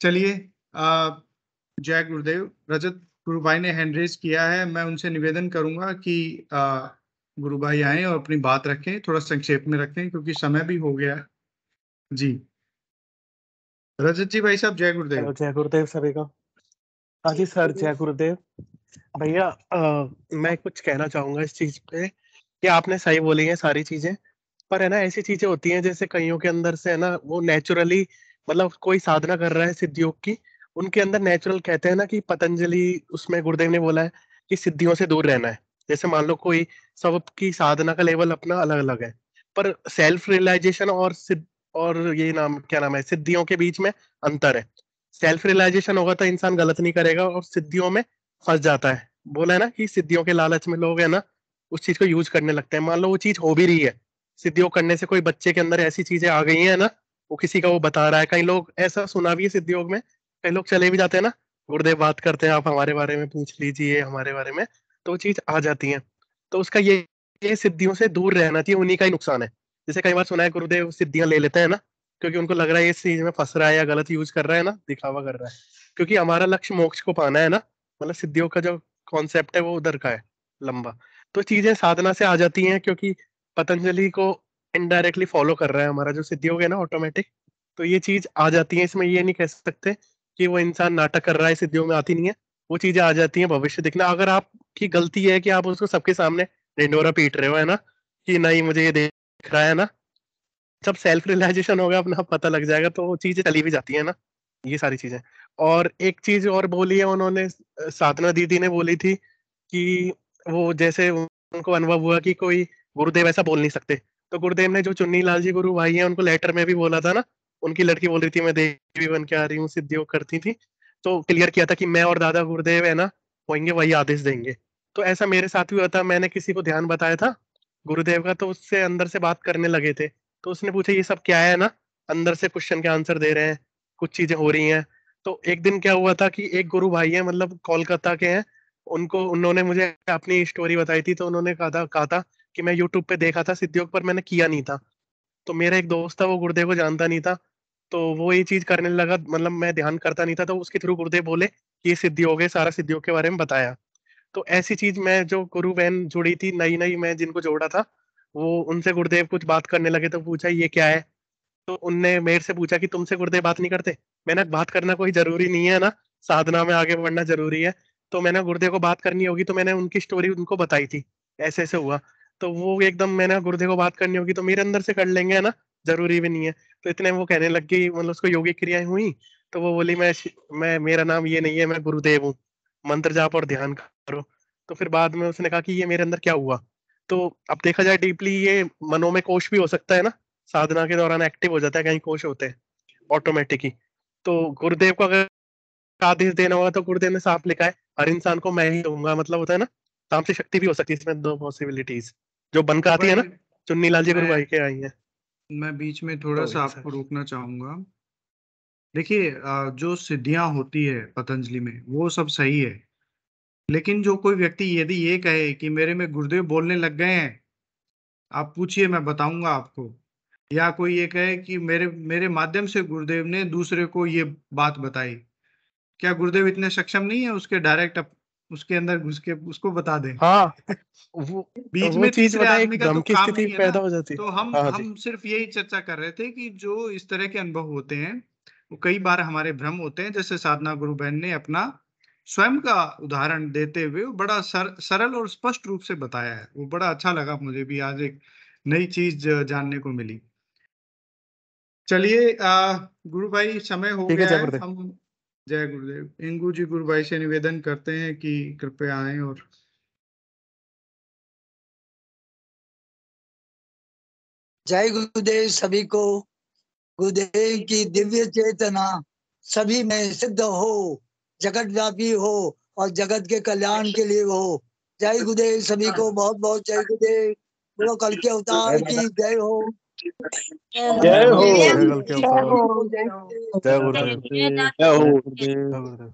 B: चलिए जय गुरुदेव। रजत गुरु भाई ने हैंड रेज किया है। मैं उनसे निवेदन करूँगा कि आ, गुरु भाई आए और अपनी बात रखें थोड़ा संक्षेप में रखें क्योंकि समय भी हो गया। जी। रजत जी भाई साहब जय गुरुदेव।
Q: जय गुरुदेव सभी का। हाँ जी सर जय गुरुदेव। भैया मैं कुछ कहना चाहूँगा इस चीज़ पे कि आपने सही बोली है सारी चीज़ें। पर है ना, ऐसी चीज़ें होती हैं, जैसे कईयों के अंदर से है ना, वो नेचुरली मतलब कोई साधना कर रहा है सिद्ध योग की, उनके अंदर नेचुरल कहते हैं ना कि पतंजलि उसमें गुरुदेव ने बोला है कि सिद्धियों से दूर रहना है। जैसे मान लो कोई सबकी साधना का लेवल अपना अलग अलग है, पर सेल्फ रियलाइजेशन और सिद्ध, और ये नाम, क्या नाम है, सिद्धियों के बीच में अंतर है। सेल्फ रियलाइजेशन होगा तो इंसान गलत नहीं करेगा और सिद्धियों में फंस जाता है। बोला है ना कि सिद्धियों के लालच में लोग है ना, उस चीज़ को यूज़ करने लगते हैं। मान लो वो चीज़ हो भी रही है सिद्धियों करने से कोई बच्चे के अंदर ऐसी चीज़ें आ गई है ना, वो किसी का वो बता रहा है। कई लोग, ऐसा सुना भी है सिद्धियोग में, कई लोग चले भी जाते हैं ना, गुरुदेव बात करते हैं, आप हमारे बारे में पूछ लीजिए, हमारे बारे में तो चीज़ आ जाती है। तो उसका ये ये सिद्धियों से दूर रहना चाहिए, उन्हीं का ही नुकसान है। जैसे कई बार सुना है गुरुदेव सिद्धियाँ ले लेते हैं ना, क्योंकि उनको लग रहा है इस चीज़ में फंस रहा है या गलत यूज़ कर रहा है ना, दिखावा कर रहा है। क्योंकि हमारा लक्ष्य मोक्ष को पाना है ना मतलब सिद्धियों का जो कॉन्सेप्ट है वो उधर का है, लंबा। तो चीज़ें साधना से आ जाती हैं, क्योंकि पतंजलि को इनडायरेक्टली फॉलो कर रहा है हमारा, जो सिद्धियोग है ना ऑटोमेटिक तो ये चीज़ आ जाती है, इसमें ये नहीं कह सकते कि वो इंसान नाटक कर रहा है, सिद्धियों में आती नहीं है, वो चीज़ें आ जाती हैं भविष्य दिखना। अगर आपकी गलती है कि आप उसको सबके सामने डिंडोरा पीट रहे हो, है ना, कि नहीं मुझे ये देख रहा है ना, जब सेल्फ रियलाइजेशन होगा, अपना पता लग जाएगा तो वो चीज़ें चली भी जाती है ना, ये सारी चीज़ें। और एक चीज़ और बोली है, उन्होंने, साधना दीदी ने बोली थी कि वो जैसे उनको अनुभव हुआ कि कोई गुरुदेव ऐसा बोल नहीं सकते। तो गुरुदेव ने जो चुन्नी लाल जी गुरु भाई है, उनको लेटर में भी बोला था ना, उनकी लड़की बोल रही थी, मैं देवी बन के आ रही हूँ सिद्धियोग करती थी। तो क्लियर किया था कि मैं और दादा गुरुदेव है ना होंगे वही आदेश देंगे। तो ऐसा मेरे साथ भी हुआ था, मैंने किसी को ध्यान बताया था गुरुदेव का तो उससे अंदर से बात करने लगे थे। तो उसने पूछा, ये सब क्या है ना? अंदर से क्वेश्चन के आंसर दे रहे हैं, कुछ चीज़ें हो रही हैं। तो एक दिन क्या हुआ था कि एक गुरु भाई है मतलब कोलकाता के हैं, उनको, उन्होंने मुझे अपनी स्टोरी बताई थी तो उन्होंने कहा था कहा था कि मैं यूट्यूब पे देखा था सिद्धियोग पर मैंने किया नहीं था। तो मेरा एक दोस्त था, वो गुरुदेव को जानता नहीं था। तो वो ये चीज़ करने लगा मतलब मैं ध्यान करता नहीं था तो उसके थ्रू गुरुदेव बोले, ये सिद्धियोग है सारा सिद्धियोग के बारे में बताया। तो ऐसी चीज़ मैं, जो गुरु बहन जुड़ी थी नई नई मैं जिनको जोड़ा था, वो उनसे गुरुदेव कुछ बात करने लगे तो पूछा, ये क्या है? तो उनने मेरे से पूछा कि, तुमसे गुरुदेव बात नहीं करते? मैंने बात करना कोई ज़रूरी नहीं है ना, साधना में आगे बढ़ना ज़रूरी है। तो मैंने गुरुदेव को बात करनी होगी तो मैंने उनकी स्टोरी उनको बताई थी। ऐसे ऐसे हुआ। तो वो एकदम मैंने गुरुदेव को बात करनी होगी तो मेरे अंदर से कर लेंगे, है ना? ज़रूरी भी नहीं है। तो इतने वो कहने लग गई मतलब उसको योगिक क्रियाएँ हुई तो वो बोली, मैं मैं, मेरा नाम ये नहीं है, मैं गुरुदेव हूँ। मंत्र जाप और ध्यान करो। तो फिर बाद में उसने कहा कि ये मेरे अंदर क्या हुआ? तो अब देखा जाए डीपली, ये मनो में कोश भी हो सकता है ना? साधना के दौरान एक्टिव हो जाता है, कहीं कोश होते हैं ऑटोमेटिक ही तो गुरुदेव को अगर आदेश देना होगा तो गुरुदेव ने साफ़ लिखा है, हर इंसान को मैं ही दूँगा मतलब होता है ना? तामसी शक्ति भी हो सकती है इसमें, दो पॉसिबिलिटीज जो बनकर आती है ना चुन्नी लाल जी गुरु भाई के आई है।
B: मैं बीच में थोड़ा
Q: तो
B: सा आपको रोकना चाहूँगा। देखिए जो सिद्धियाँ होती है पतंजलि में वो सब सही है। लेकिन जो कोई व्यक्ति यदि ये कहे कि मेरे में गुरुदेव बोलने लग गए हैं आप पूछिए मैं बताऊँगा आपको। या कोई ये कहे कि मेरे मेरे माध्यम से गुरुदेव ने दूसरे को ये बात बताई। क्या गुरुदेव इतने सक्षम नहीं है उसके डायरेक्ट उसके अंदर घुस के उसको बता दें।
Q: हाँ वो
B: बीच
Q: वो
B: में
Q: चीज़
B: आदमी का तो
Q: की स्थिति पैदा हो जाती है।
B: तो हम
Q: हाँ
B: हम सिर्फ़ यही चर्चा कर रहे थे कि जो इस तरह के अनुभव होते हैं वो कई बार हमारे भ्रम होते हैं। जैसे साधना गुरु बहन ने अपना स्वयं का उदाहरण देते हुए वो बड़ा सर, सरल और स्पष्ट रूप से बताया है। वो बड़ा अच्छा लगा मुझे भी आज एक नई चीज़ जानने को मिली। चलिए गुरु भाई समय हो
Q: है
B: गया है। हम जय गुरुदेव। इंगू जी गुरु भाई से निवेदन करते हैं कि कृपया आए और
R: जय गुरुदेव सभी को। गुरुदेव की दिव्य चेतना सभी में सिद्ध हो। जगत व्यापी हो और जगत के कल्याण के लिए हो। जय गुरुदेव सभी को। बहुत बहुत जय गुरुदेव। बोलो कल के अवतार की जय हो।
Q: जय हो जय कल के
R: जय
Q: अवतार
R: हो जय गुरुदेव
Q: जय गुरुदेव
E: जय हो
Q: जय गुरुदेव